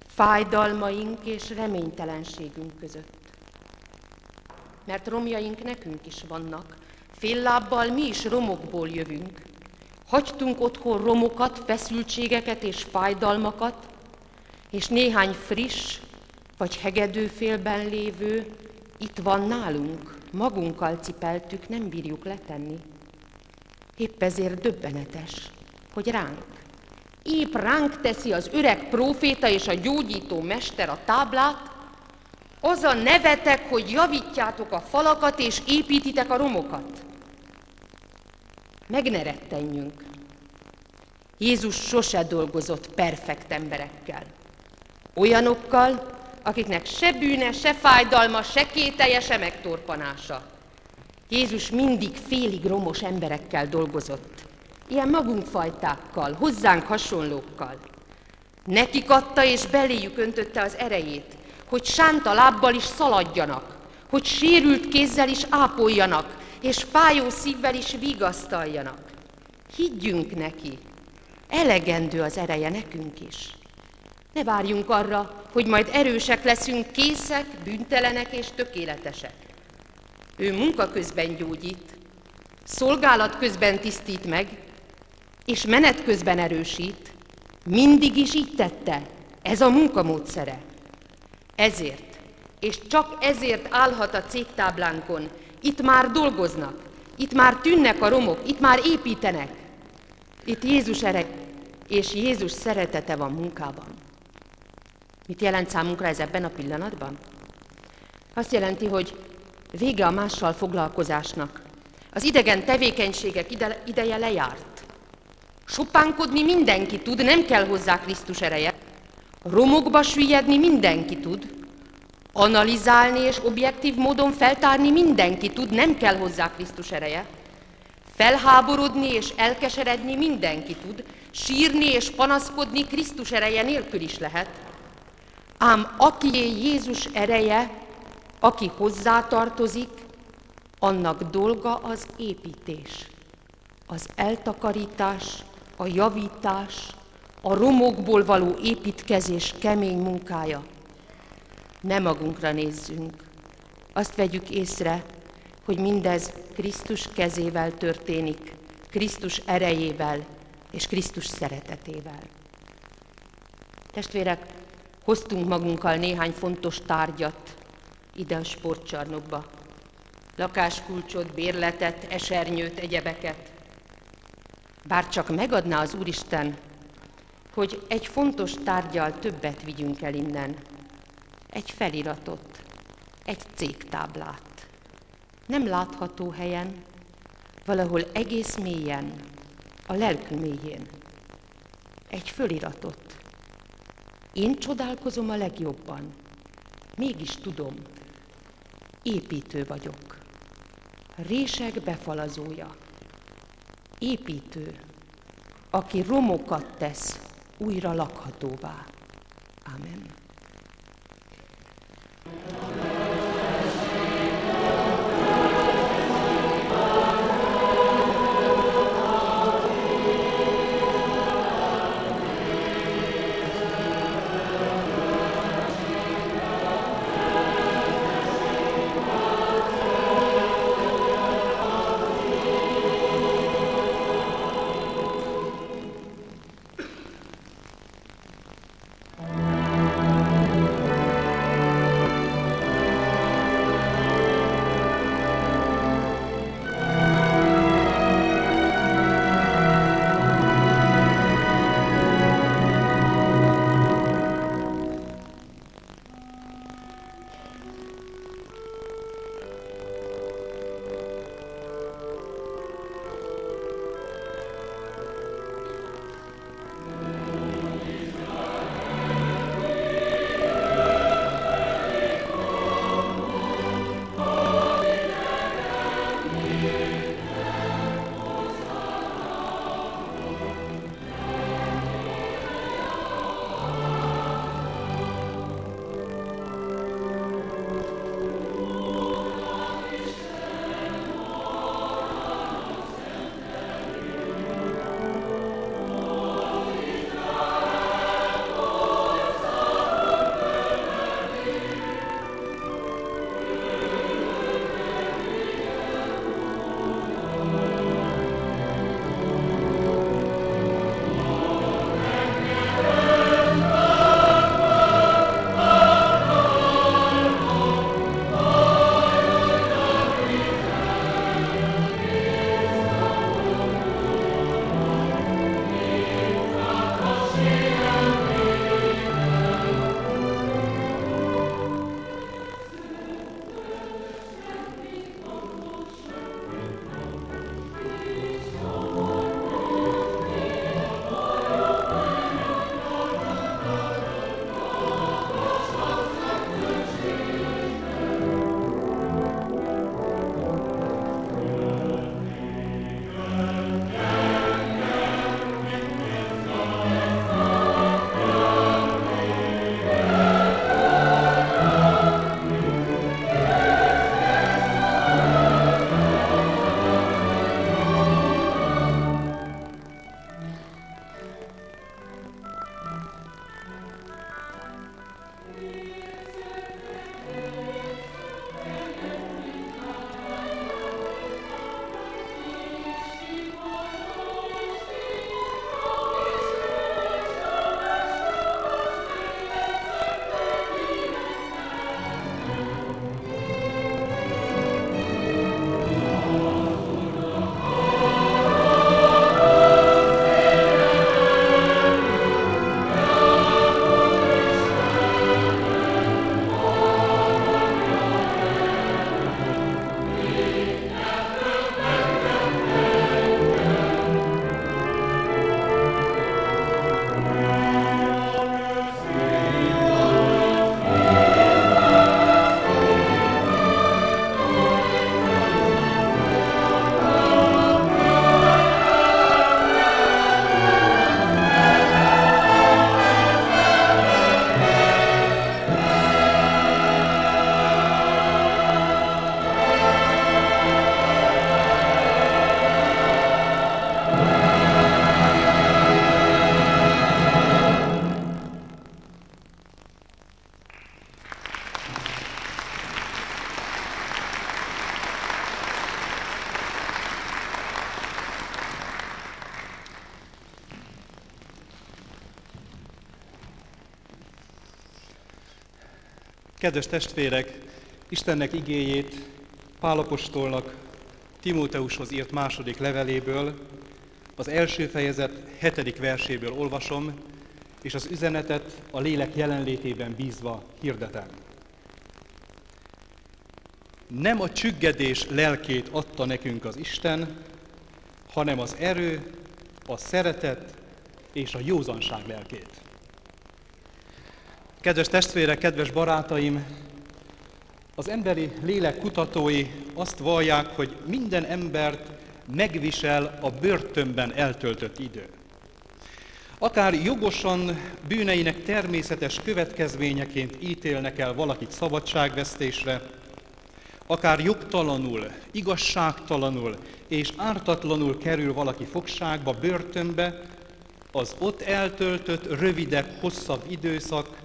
fájdalmaink és reménytelenségünk között. Mert romjaink nekünk is vannak, fél lábbal mi is romokból jövünk. Hagytunk otthon romokat, feszültségeket és fájdalmakat, és néhány friss vagy hegedőfélben lévő itt van nálunk, magunkkal cipeltük, nem bírjuk letenni. Épp ezért döbbenetes, hogy ránk, épp ránk teszi az öreg próféta és a gyógyító mester a táblát, az a nevetek, hogy javítjátok a falakat és építitek a romokat. Meg ne rettenjünk. Jézus sose dolgozott perfekt emberekkel. Olyanokkal, akiknek se bűne, se fájdalma, se kételje, se megtorpanása. Jézus mindig félig romos emberekkel dolgozott. Ilyen magunk fajtákkal, hozzánk hasonlókkal. Nekik adta és beléjük öntötte az erejét, hogy sánta lábbal is szaladjanak, hogy sérült kézzel is ápoljanak, és fájó szívvel is vigasztaljanak. Higgyünk neki, elegendő az ereje nekünk is. Ne várjunk arra, hogy majd erősek leszünk, készek, büntelenek és tökéletesek. Ő munka közben gyógyít, szolgálat közben tisztít meg, és menet közben erősít. Mindig is így tette. Ez a munkamódszere. Ezért és csak ezért állhat a cégtáblánkon. Itt már dolgoznak, itt már tűnnek a romok, itt már építenek. Itt Jézus erek és Jézus szeretete van munkában. Mit jelent számunkra ez ebben a pillanatban? Azt jelenti, hogy vége a mással foglalkozásnak. Az idegen tevékenységek ide, ideje lejárt. Sopánkodni mindenki tud, nem kell hozzá Krisztus ereje. Romokba süllyedni mindenki tud. Analizálni és objektív módon feltárni mindenki tud, nem kell hozzá Krisztus ereje. Felháborodni és elkeseredni mindenki tud, sírni és panaszkodni Krisztus ereje nélkül is lehet. Ám akié Jézus ereje, aki hozzátartozik, annak dolga az építés, az eltakarítás, a javítás, a romokból való építkezés kemény munkája. Ne magunkra nézzünk, azt vegyük észre, hogy mindez Krisztus kezével történik, Krisztus erejével és Krisztus szeretetével. Testvérek, hoztunk magunkkal néhány fontos tárgyat ide a sportcsarnokba. Lakáskulcsot, bérletet, esernyőt, egyebeket. Bár csak megadná az Úristen, hogy egy fontos tárgyal többet vigyünk el innen. Egy feliratot, egy cégtáblát. Nem látható helyen, valahol egész mélyen, a lelkünk mélyén. Egy föliratot. Én csodálkozom a legjobban. Mégis tudom, építő vagyok. Rések befalazója. Építő, aki romokat tesz újra lakhatóvá. Amen. Kedves testvérek, Istennek igéjét Pálapostolnak Timóteushoz írt második leveléből, az első fejezet hetedik verséből olvasom, és az üzenetet a lélek jelenlétében bízva hirdetem. Nem a csüggedés lelkét adta nekünk az Isten, hanem az erő, a szeretet és a józanság lelkét. Kedves testvérek, kedves barátaim, az emberi lélek kutatói azt vallják, hogy minden embert megvisel a börtönben eltöltött idő. Akár jogosan bűneinek természetes következményeként ítélnek el valakit szabadságvesztésre, akár jogtalanul, igazságtalanul és ártatlanul kerül valaki fogságba, börtönbe, az ott eltöltött rövidebb, hosszabb időszak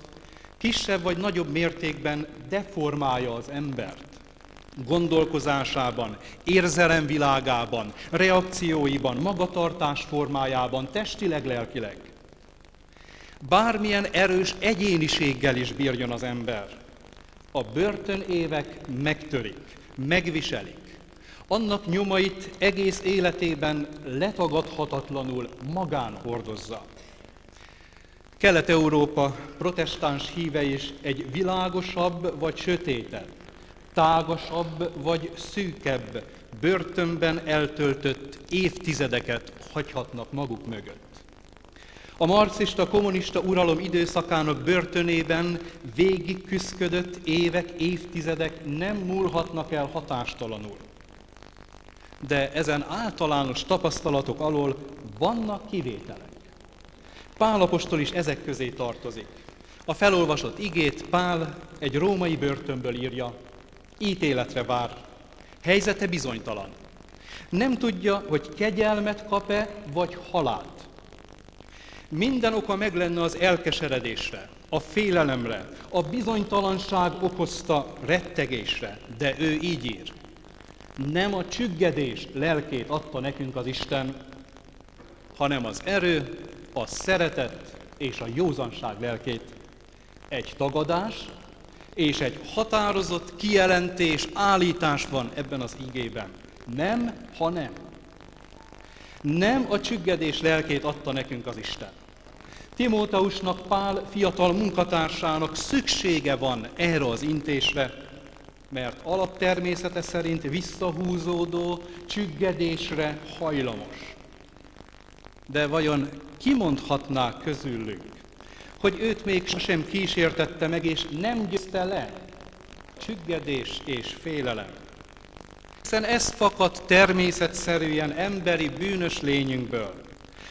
kisebb vagy nagyobb mértékben deformálja az embert gondolkozásában, érzelemvilágában, reakcióiban, magatartás formájában, testileg, lelkileg. Bármilyen erős egyéniséggel is bírjon az ember, a börtön évek megtörik, megviselik. Annak nyomait egész életében letagadhatatlanul magán hordozza. Kelet-Európa protestáns híve is egy világosabb vagy sötétebb, tágasabb vagy szűkebb börtönben eltöltött évtizedeket hagyhatnak maguk mögött. A marxista kommunista uralom időszakának börtönében végig küzdött évek, évtizedek nem múlhatnak el hatástalanul. De ezen általános tapasztalatok alól vannak kivételek. Pálapostól is ezek közé tartozik. A felolvasott igét Pál egy római börtönből írja, ítéletre vár. Helyzete bizonytalan. Nem tudja, hogy kegyelmet kap-e, vagy halált. Minden oka meg lenne az elkeseredésre, a félelemre, a bizonytalanság okozta rettegésre, de ő így ír. Nem a csüggedés lelkét adta nekünk az Isten, hanem az erő, a szeretet és a józanság lelkét. Egy tagadás és egy határozott kijelentés, állítás van ebben az igében. Nem, ha nem. Nem a csüggedés lelkét adta nekünk az Isten. Timóteusnak, Pál fiatal munkatársának szüksége van erre az intésre, mert alaptermészete szerint visszahúzódó csüggedésre hajlamos. De vajon kimondhatná közülünk, hogy őt még sem kísértette meg, és nem győzte le csüggedés és félelem. Hiszen ez fakad természetszerűen emberi bűnös lényünkből.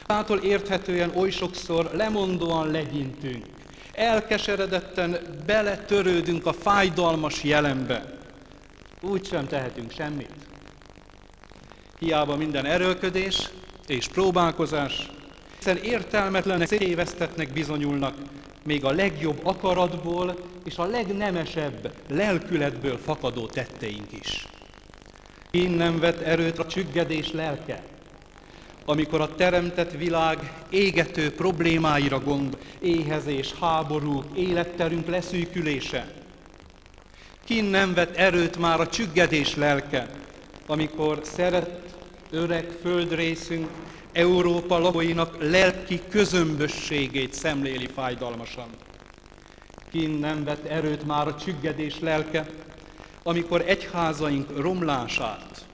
Mától érthetően oly sokszor lemondóan legyintünk, elkeseredetten beletörődünk a fájdalmas jelenbe. Úgy sem tehetünk semmit. Hiába minden erőködés és próbálkozás, hiszen értelmetlenek, szévesztetnek bizonyulnak, még a legjobb akaratból és a legnemesebb lelkületből fakadó tetteink is. Innen vett erőt a csüggedés lelke, amikor a teremtett világ égető problémáira gond, éhezés, háború, életterünk leszűkülése. Kin nem vett erőt már a csüggedés lelke, amikor szeret öreg földrészünk Európa lakóinak lelki közömbösségét szemléli fájdalmasan. Kin nem vett erőt már a csüggedés lelke, amikor egyházaink romlását,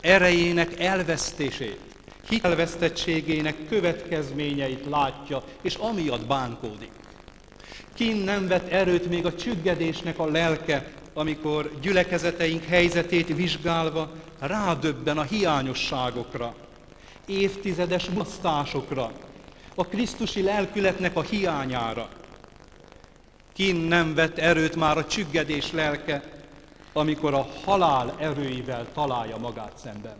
erejének elvesztését, hitelvesztettségének következményeit látja, és amiatt bánkódik. Kin nem vett erőt még a csüggedésnek a lelke, amikor gyülekezeteink helyzetét vizsgálva rádöbben a hiányosságokra, évtizedes mulasztásokra, a Krisztusi lelkületnek a hiányára. Kin nem vett erőt már a csüggedés lelke, amikor a halál erőivel találja magát szemben.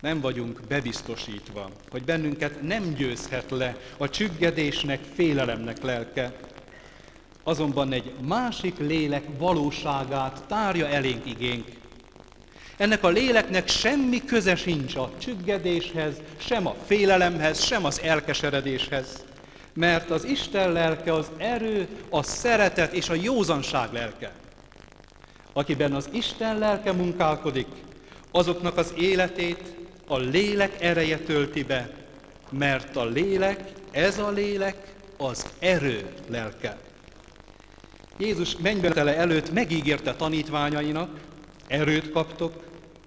Nem vagyunk bebiztosítva, hogy bennünket nem győzhet le a csüggedésnek, félelemnek lelke, azonban egy másik lélek valóságát tárja elénk igénk, ennek a léleknek semmi köze sincs a csüggedéshez, sem a félelemhez, sem az elkeseredéshez, Mert az Isten lelke az erő, a szeretet és a józanság lelke. Akiben az Isten lelke munkálkodik, azoknak az életét a lélek ereje tölti be, mert a lélek, ez a lélek az erő lelke. Jézus mennybeletele előtt megígérte tanítványainak, erőt kaptok,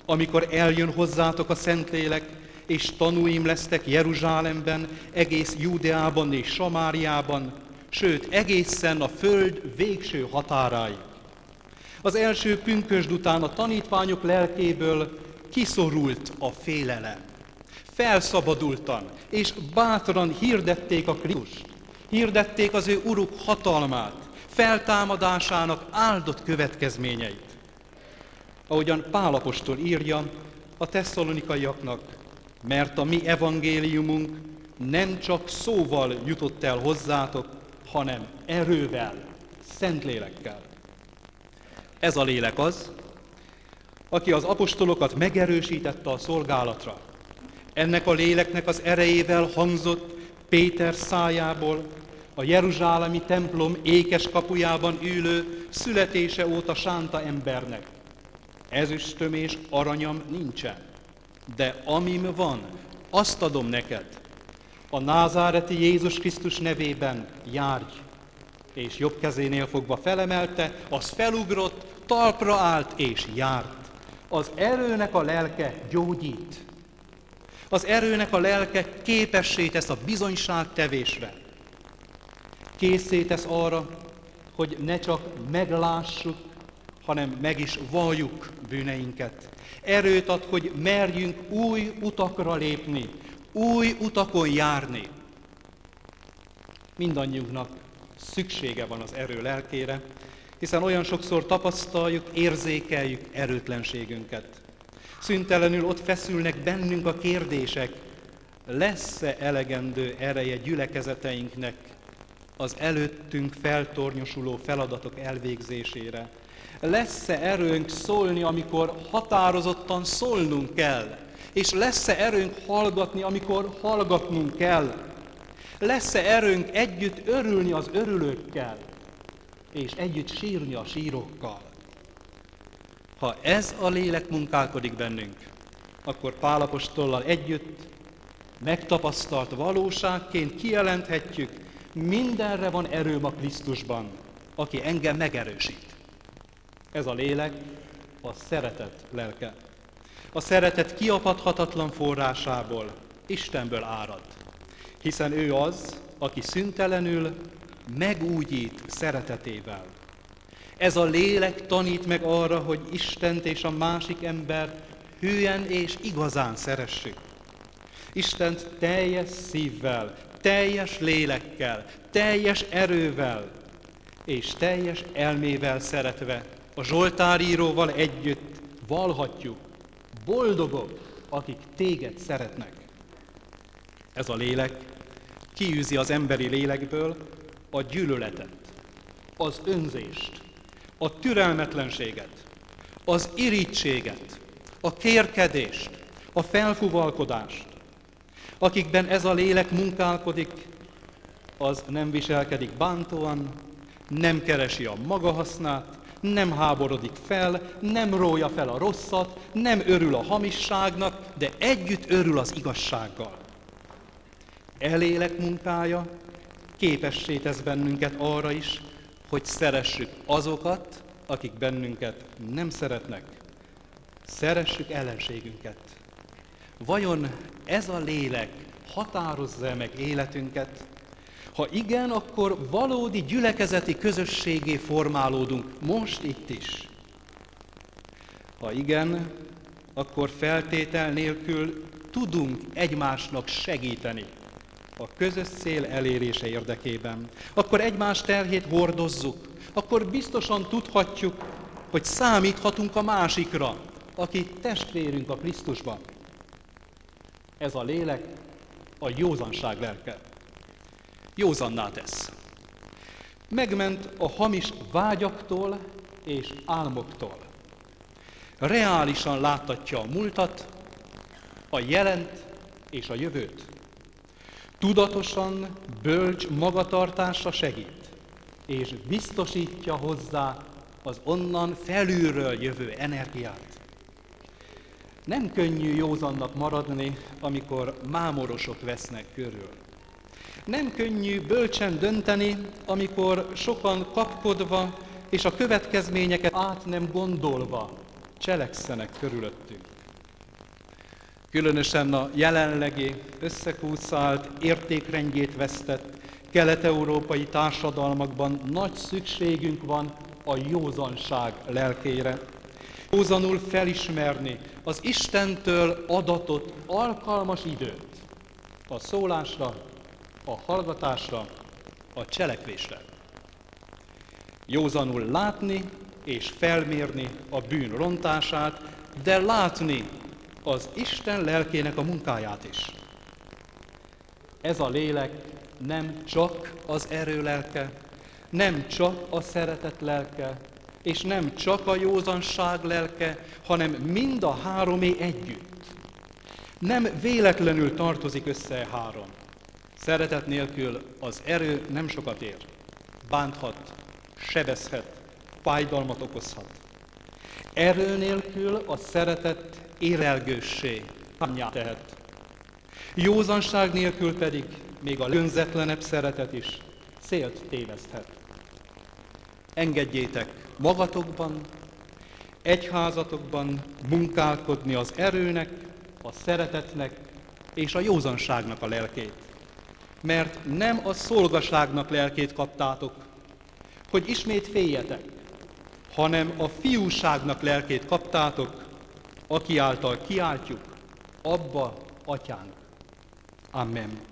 amikor eljön hozzátok a Szentlélek, és tanúim lesztek Jeruzsálemben, egész Júdeában és Samáriában, sőt egészen a föld végső határáig. Az első pünkösd után a tanítványok lelkéből kiszorult a félelem. Felszabadultan és bátran hirdették a Krisztust, hirdették az ő uruk hatalmát, feltámadásának áldott következményeit. Ahogyan Pálapostól írja a tesszalonikaiaknak, mert a mi evangéliumunk nem csak szóval jutott el hozzátok, hanem erővel, szentlélekkel. Ez a lélek az, aki az apostolokat megerősítette a szolgálatra. Ennek a léleknek az erejével hangzott Péter szájából, a Jeruzsálemi templom ékes kapujában ülő, születése óta sánta embernek. Ezüstöm és aranyam nincsen, de amim van, azt adom neked. A názáreti Jézus Krisztus nevében járj! És jobb kezénél fogva felemelte, az felugrott, talpra állt és járt. Az erőnek a lelke gyógyít. Az erőnek a lelke képessé tesz a bizonyság tevésre. Készé arra, hogy ne csak meglássuk, hanem meg is valljuk bűneinket. Erőt ad, hogy merjünk új utakra lépni, új utakon járni. Mindannyiunknak szüksége van az erő lelkére, hiszen olyan sokszor tapasztaljuk, érzékeljük erőtlenségünket. Szüntelenül ott feszülnek bennünk a kérdések, lesz-e elegendő ereje gyülekezeteinknek az előttünk feltornyosuló feladatok elvégzésére? Lesz-e erőnk szólni, amikor határozottan szólnunk kell? És lesz-e erőnk hallgatni, amikor hallgatnunk kell? Lesz-e erőnk együtt örülni az örülőkkel? és együtt sírni a sírokkal. Ha ez a lélek munkálkodik bennünk, akkor Pálapostollal együtt megtapasztalt valóságként kijelenthetjük, mindenre van erőm a Krisztusban, aki engem megerősít. Ez a lélek a szeretet lelke. A szeretet kiapadhatatlan forrásából, Istenből árad. Hiszen ő az, aki szüntelenül megújít szeretetével. Ez a lélek tanít meg arra, hogy Istent és a másik ember hűen és igazán szeressük. Istent teljes szívvel, teljes lélekkel, teljes erővel és teljes elmével szeretve a Zsoltáríróval együtt valhatjuk, boldogok, akik téged szeretnek. Ez a lélek kiűzi az emberi lélekből a gyűlöletet, az önzést, a türelmetlenséget, az irítséget, a kérkedést, a felfuvalkodást. Akikben ez a lélek munkálkodik, az nem viselkedik bántóan, nem keresi a maga hasznát, nem háborodik fel, nem rója fel a rosszat, nem örül a hamisságnak, de együtt örül az igazsággal. Elélek munkája képessé tesz bennünket arra is, hogy szeressük azokat, akik bennünket nem szeretnek. Szeressük ellenségünket. Vajon ez a lélek határozza meg életünket? Ha igen, akkor valódi gyülekezeti közösségé formálódunk most itt is. Ha igen, akkor feltétel nélkül tudunk egymásnak segíteni a közös cél elérése érdekében, akkor egymás terhét hordozzuk, akkor biztosan tudhatjuk, hogy számíthatunk a másikra, aki testvérünk a Krisztusban. Ez a lélek a józanság lelke. Józanná tesz. Megment a hamis vágyaktól és álmoktól. Reálisan láttatja a múltat, a jelent és a jövőt. Tudatosan, bölcs magatartása segít, és biztosítja hozzá az onnan felülről jövő energiát. Nem könnyű józannak maradni, amikor mámorosok vesznek körül. Nem könnyű bölcsen dönteni, amikor sokan kapkodva és a következményeket át nem gondolva cselekszenek körülöttünk. Különösen a jelenlegi összekúszált, értékrendjét vesztett kelet-európai társadalmakban nagy szükségünk van a józanság lelkére. Józanul felismerni az Istentől adatott alkalmas időt a szólásra, a hallgatásra, a cselekvésre. Józanul látni és felmérni a bűn rontását, de látni az Isten lelkének a munkáját is. Ez a lélek nem csak az erő lelke, nem csak a szeretet lelke, és nem csak a józanság lelke, hanem mind a háromé együtt. Nem véletlenül tartozik össze a három. Szeretet nélkül az erő nem sokat ér. Bánthat, sebezhet, fájdalmat okozhat. Erő nélkül a szeretet érelgőssé tehet. Józanság nélkül pedig még a önzetlenebb szeretet is szélt téveszthet. Engedjétek magatokban, egyházatokban munkálkodni az erőnek, a szeretetnek és a józanságnak a lelkét. Mert nem a szolgaságnak lelkét kaptátok, hogy ismét féljetek, hanem a fiúságnak lelkét kaptátok, aki által kiáltjuk, abba, atyánk. Amen.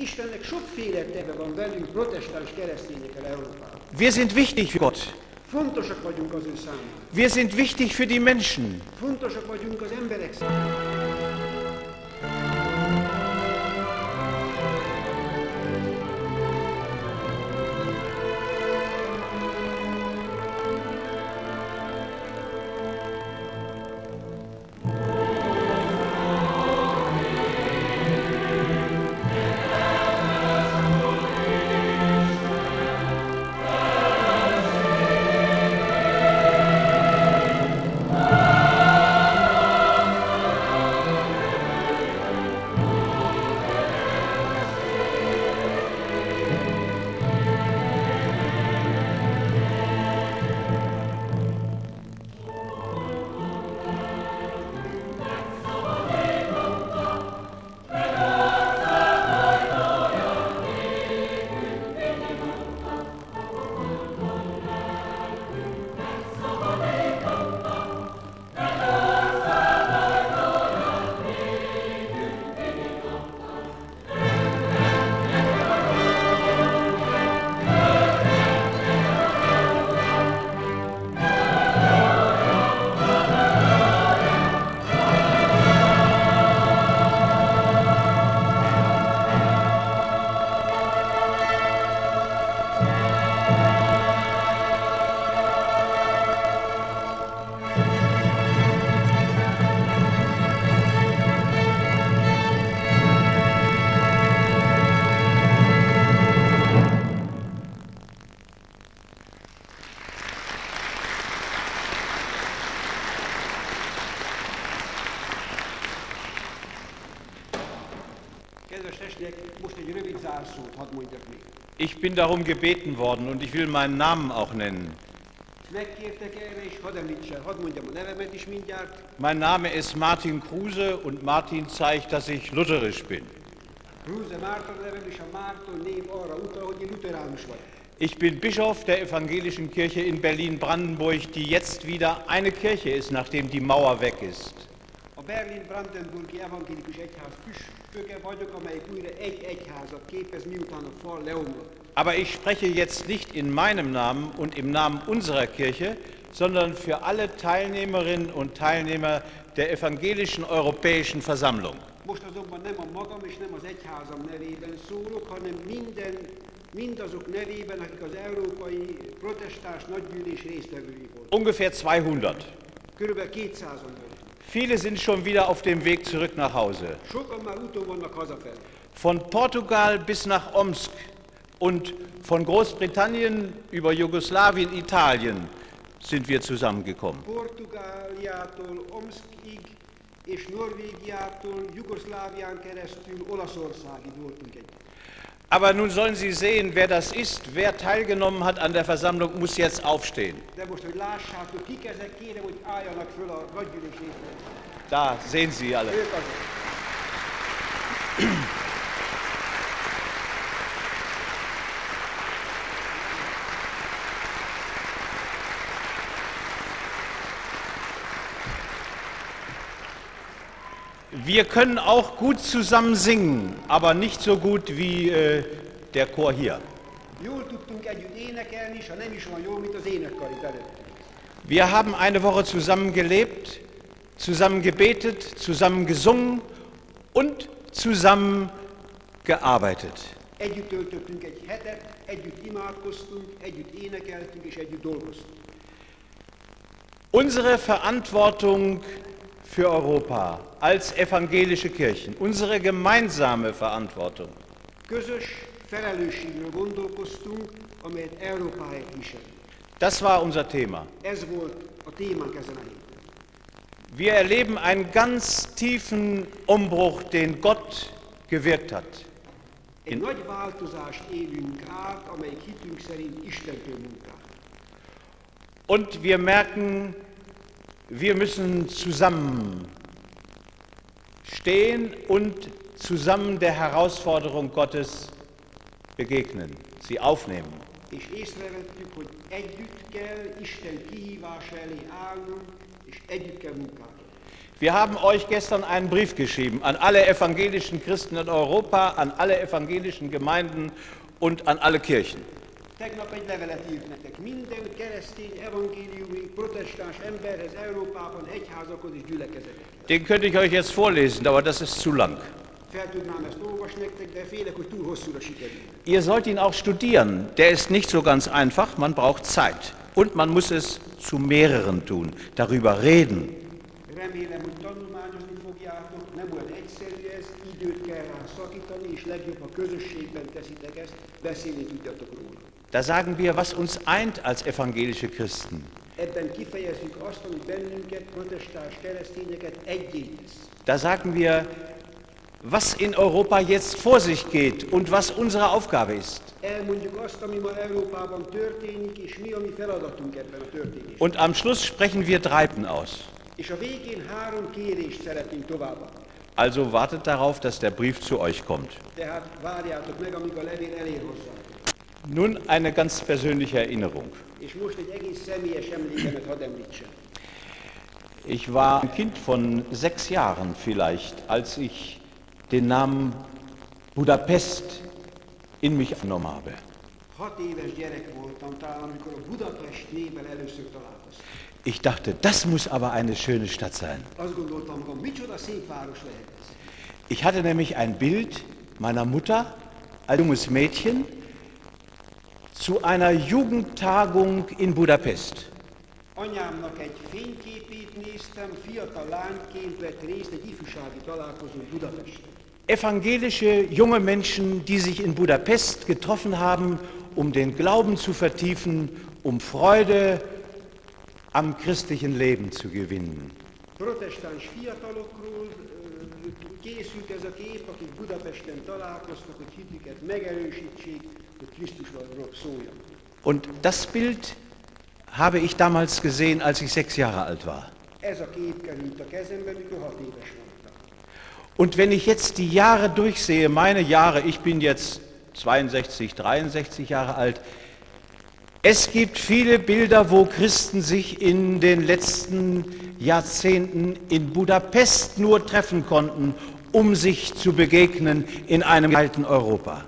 Istennek sokféle terve van velünk, protestáns keresztényekkel Európában. Wir sind wichtig für Gott. Fontosak vagyunk az ő számára. Wir sind wichtig für die Menschen. Fontosak vagyunk az emberek számára. Ich bin darum gebeten worden und ich will meinen Namen auch nennen. Mein Name ist Martin Kruse und Martin zeigt, dass ich lutherisch bin. Ich bin Bischof der evangelischen Kirche in Berlin-Brandenburg, die jetzt wieder eine Kirche ist, nachdem die Mauer weg ist. A Berlin-Brandenburgi vagyok, amelyik újra egy egyházat képez, miután a fal leomlott. Aber ich spreche jetzt nicht in meinem Namen und im Namen unserer Kirche, sondern für alle Teilnehmerinnen und Teilnehmer der evangelischen Europäischen Versammlung. Most azonban nem a magam és nem az egyházam nevében szólok, hanem minden, mindazok nevében, akik az európai protestáns nagygyűlés résztvevői voltak. Ungefähr 200. Körülbelül 200-an vagyunk. Viele sind schon wieder auf dem Weg zurück nach Hause. Von Portugal bis nach Omsk und von Großbritannien über Jugoslawien, Italien sind wir zusammengekommen. És Norvégiától Jugoszlávián keresztül Olaszországig voltunk egy. Aber nun sollen Sie sehen, wer das ist. Wer teilgenommen hat an der Versammlung, muss jetzt aufstehen. Da sehen Sie alle. Wir können auch gut zusammen singen, aber nicht so gut wie äh, der Chor hier. Wir haben eine Woche zusammen gelebt, zusammen gebetet, zusammen gesungen und zusammen gearbeitet. Együtt töltöttünk egy hetet, együtt imádkoztunk, együtt énekeltünk, és együtt dolgoztunk. Unsere Verantwortung für Europa als evangelische Kirchen unsere gemeinsame Verantwortung. Das war unser Thema. Wir erleben einen ganz tiefen Umbruch, den Gott gewirkt hat. Und wir merken, wir müssen zusammen stehen und zusammen der Herausforderung Gottes begegnen, sie aufnehmen. És észrevettük, hogy együtt kell Isten kihívása elé állnunk, és együtt kell munkálnunk. Wir haben euch gestern einen Brief geschrieben an alle evangelischen Christen in Europa, an alle evangelischen Gemeinden und an alle Kirchen. Tegnap egy levelet írt nektek. Minden keresztény, evangéliumi, protestáns emberhez Európában, egyházakhoz és gyülekezetekhez. Den könnte ich euch jetzt vorlesen, aber das ist zu lang. Ihr sollt ihn auch studieren. Der ist nicht so ganz einfach, man braucht Zeit. Und man muss es zu mehreren tun, darüber reden. Remélem, hogy tanulmányozni fogjátok, nem olyan egyszerű ez, időt kell rá szakítani, és legjobb, ha közösségben teszitek ezt, beszélni tudjatok róla. Da sagen wir, was uns eint als evangelische Christen. Da sagen wir, was in Europa jetzt vor sich geht und was unsere Aufgabe ist. Und am Schluss sprechen wir drei aus. Also wartet darauf, dass der Brief zu euch kommt. Nun eine ganz persönliche Erinnerung. Ich war ein Kind von sechs Jahren vielleicht, als ich den Namen Budapest in mich aufgenommen habe. Ich dachte, das muss aber eine schöne Stadt sein. Ich hatte nämlich ein Bild meiner Mutter, ein junges Mädchen, zu einer Jugendtagung in Budapest. Anyámnak egy fényképét néztem, fiatal lányként vett részt egy ifjúsági találkozón Budapesten. Evangelische junge Menschen, die sich in Budapest getroffen haben, um den Glauben zu vertiefen, um Freude am christlichen Leben zu gewinnen. Protestáns fiatalokról készült ez a kép, akik Budapesten találkoztak, hogy hitüket megerősítsék. Und das Bild habe ich damals gesehen, als ich sechs Jahre alt war. Und wenn ich jetzt die Jahre durchsehe, meine Jahre, ich bin jetzt 62, 63 Jahre alt, es gibt viele Bilder, wo Christen sich in den letzten Jahrzehnten in Budapest nur treffen konnten, um sich zu begegnen in einem alten Europa.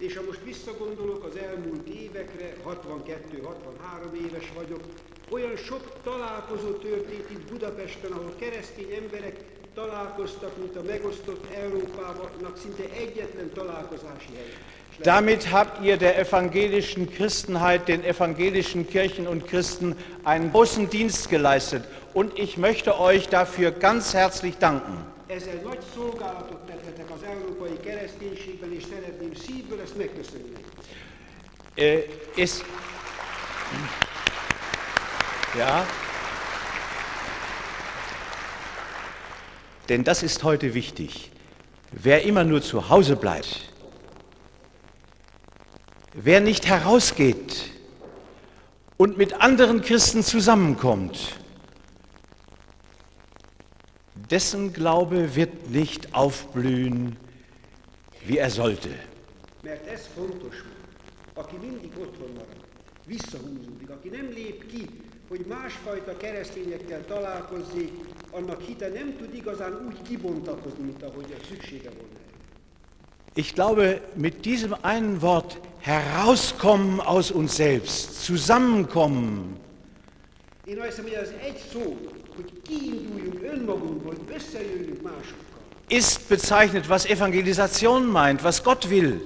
És ha most visszagondolok az elmúlt évekre, 62-63 éves vagyok, olyan sok találkozó történt itt Budapesten, ahol keresztény emberek találkoztak, mint a megosztott Európának szinte egyetlen találkozási hely. Damit habt ihr der evangelischen Christenheit, den evangelischen Kirchen und Christen einen großen Dienst geleistet. Und ich möchte euch dafür ganz herzlich danken. Äh, es, ja, denn das ist heute wichtig. Wer immer nur zu Hause bleibt, wer nicht herausgeht und mit anderen Christen zusammenkommt, dessen Glaube wird nicht aufblühen, wie er sollte. Mert ez fontos, aki mindig otthon marad, visszahúzódik, aki nem lép ki, hogy másfajta keresztényekkel találkozzék, annak hite nem tud igazán úgy kibontakozni, mint ahogy a szüksége volna. Ich glaube, mit diesem einen Wort herauskommen aus uns selbst, zusammenkommen, Én azt hiszem, hogy ez egy szó, hogy kiinduljunk önmagunkból, összejöjjünk másokkal. ist bezeichnet, was Evangelisation meint, was Gott will.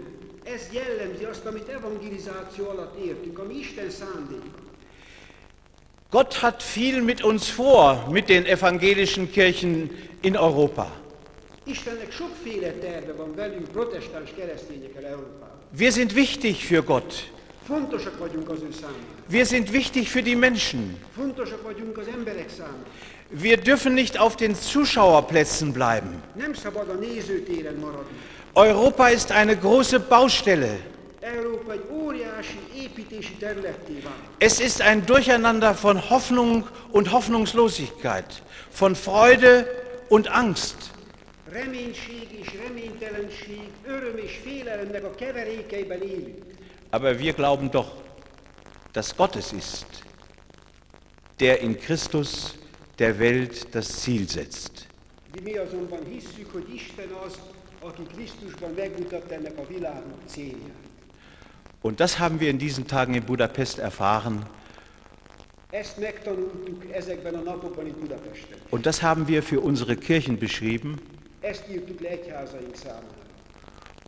Ez jellemzi azt, amit evangelizáció alatt értünk, ami Isten szándéka. Gott hat viel mit uns vor, mit den evangelischen Kirchen in Europa. Wir sind wichtig für Gott. Wir sind wichtig für die Menschen. Wir dürfen nicht auf den Zuschauerplätzen bleiben. Europa ist eine große Baustelle. Es ist ein Durcheinander von Hoffnung und Hoffnungslosigkeit, von Freude und Angst. Aber wir glauben doch, dass Gott es ist, der in Christus der Welt das Ziel setzt. Mi azonban hisszük, hogy Isten az, aki Krisztusban megmutatta ennek a világnak célját. Und das haben wir in diesen Tagen in Budapest erfahren. Und das haben wir für unsere Kirchen beschrieben.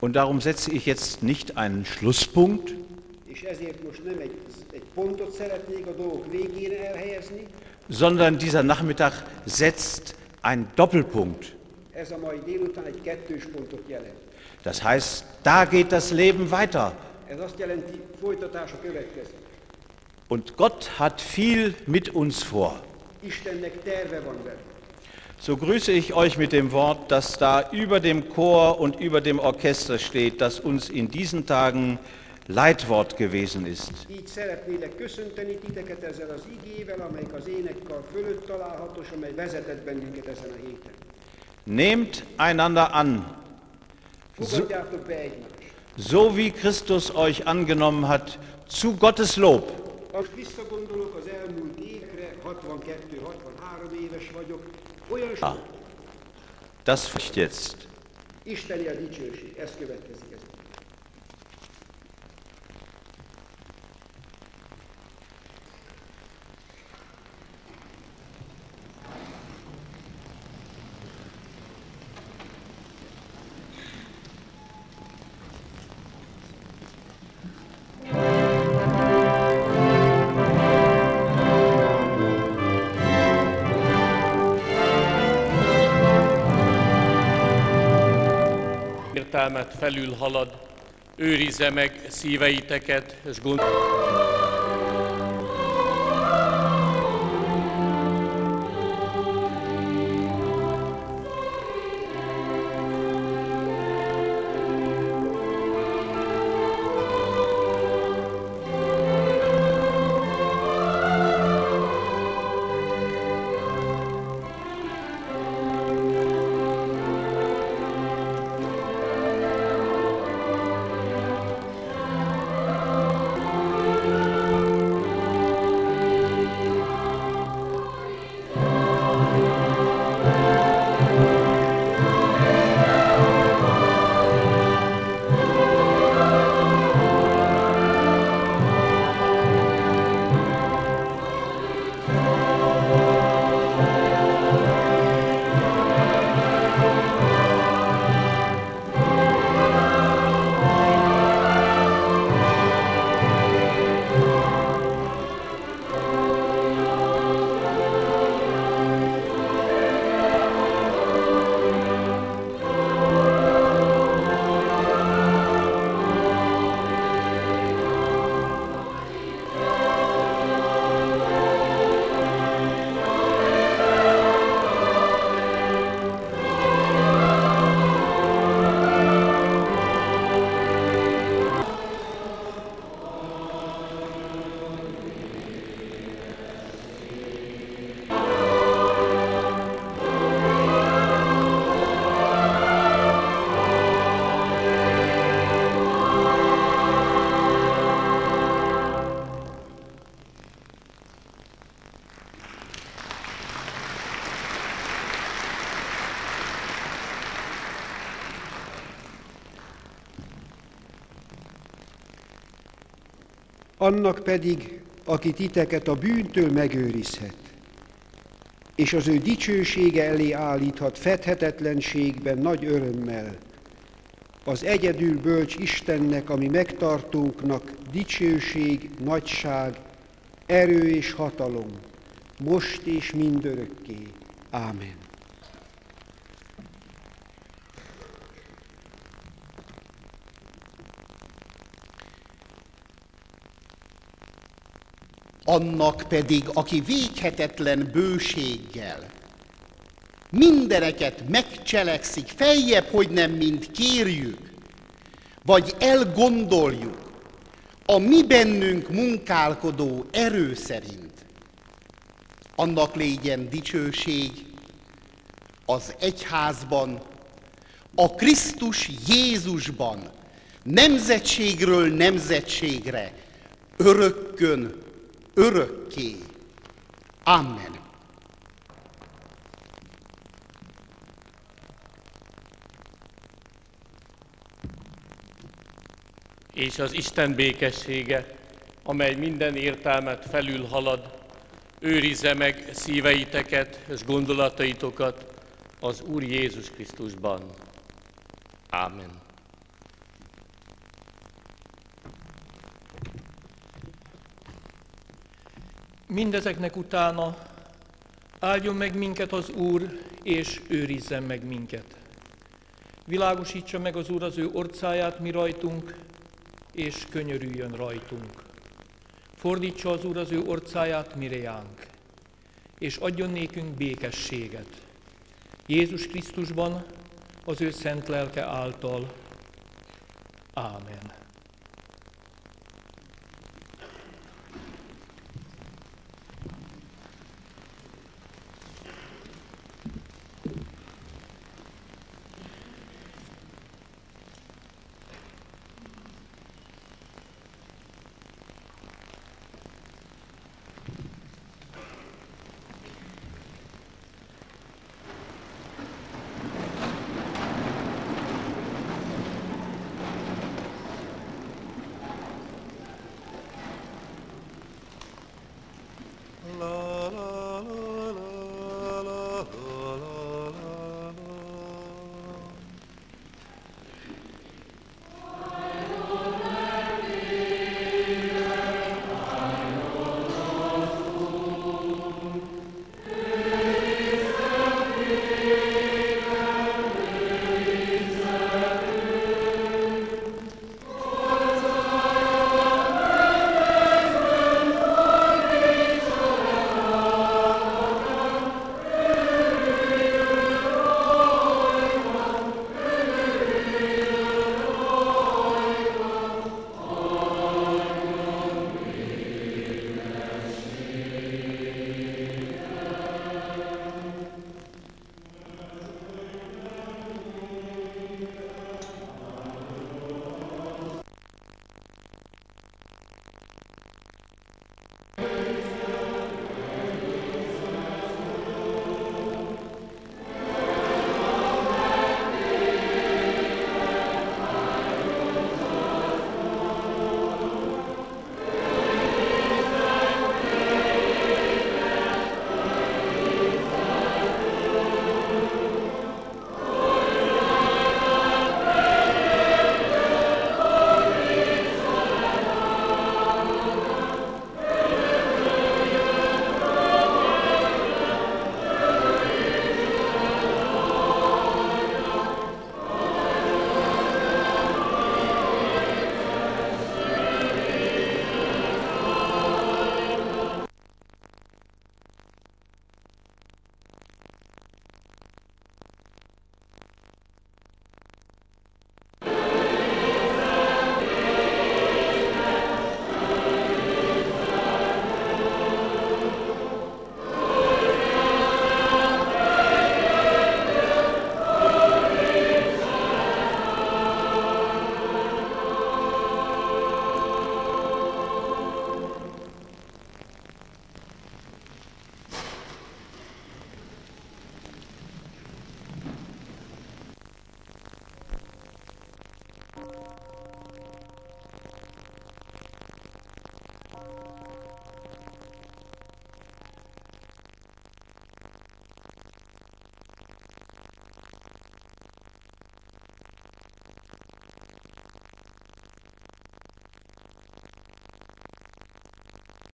Und darum setze ich jetzt nicht einen Schlusspunkt, sondern dieser Nachmittag setzt einen Doppelpunkt. Das heißt, da geht das Leben weiter. Ez azt jelenti, folytatása következik. Und Gott hat viel mit uns vor. Istennek terve van vele. So grüße ich euch mit dem Wort, das da über dem Chor und über dem Orchester steht, das uns in diesen Tagen Leitwort gewesen ist. Így szeretnélek köszönteni titeket ezzel az igével, amelyik az énekkar fölött található, és amely vezetett bennünket ezen a héten. Nehmt einander an, Fogadjátok be egymást. So wie Christus euch angenommen hat, zu Gottes Lob. Most visszagondolok az elmúlt évekre, 62-63 éves vagyok, olyan sok Das fürcht jetzt. Isteni a dicsőség, ez következik. Értelmet felülhalad, őrizze meg szíveiteket, és gond... Annak pedig, aki titeket a bűntől megőrizhet, és az ő dicsősége elé állíthat fedhetetlenségben nagy örömmel, az egyedül bölcs Istennek, ami megtartónknak dicsőség, nagyság, erő és hatalom, most és mindörökké. Ámen. Annak pedig, aki véghetetlen bőséggel mindeneket megcselekszik, feljebb, hogy nem mint kérjük, vagy elgondoljuk, a mi bennünk munkálkodó erő szerint. Annak légyen dicsőség az egyházban, a Krisztus Jézusban, nemzetségről nemzetségre, örökkön örökké. Amen. És az Isten békessége, amely minden értelmet felülhalad, őrizze meg szíveiteket és gondolataitokat az Úr Jézus Krisztusban. Amen. Mindezeknek utána áldjon meg minket az Úr, és őrizzen meg minket. Világosítsa meg az Úr az ő orcáját mi rajtunk, és könyörüljön rajtunk. Fordítsa az Úr az ő orcáját mireánk, és adjon nékünk békességet. Jézus Krisztusban, az ő szent lelke által. Ámen.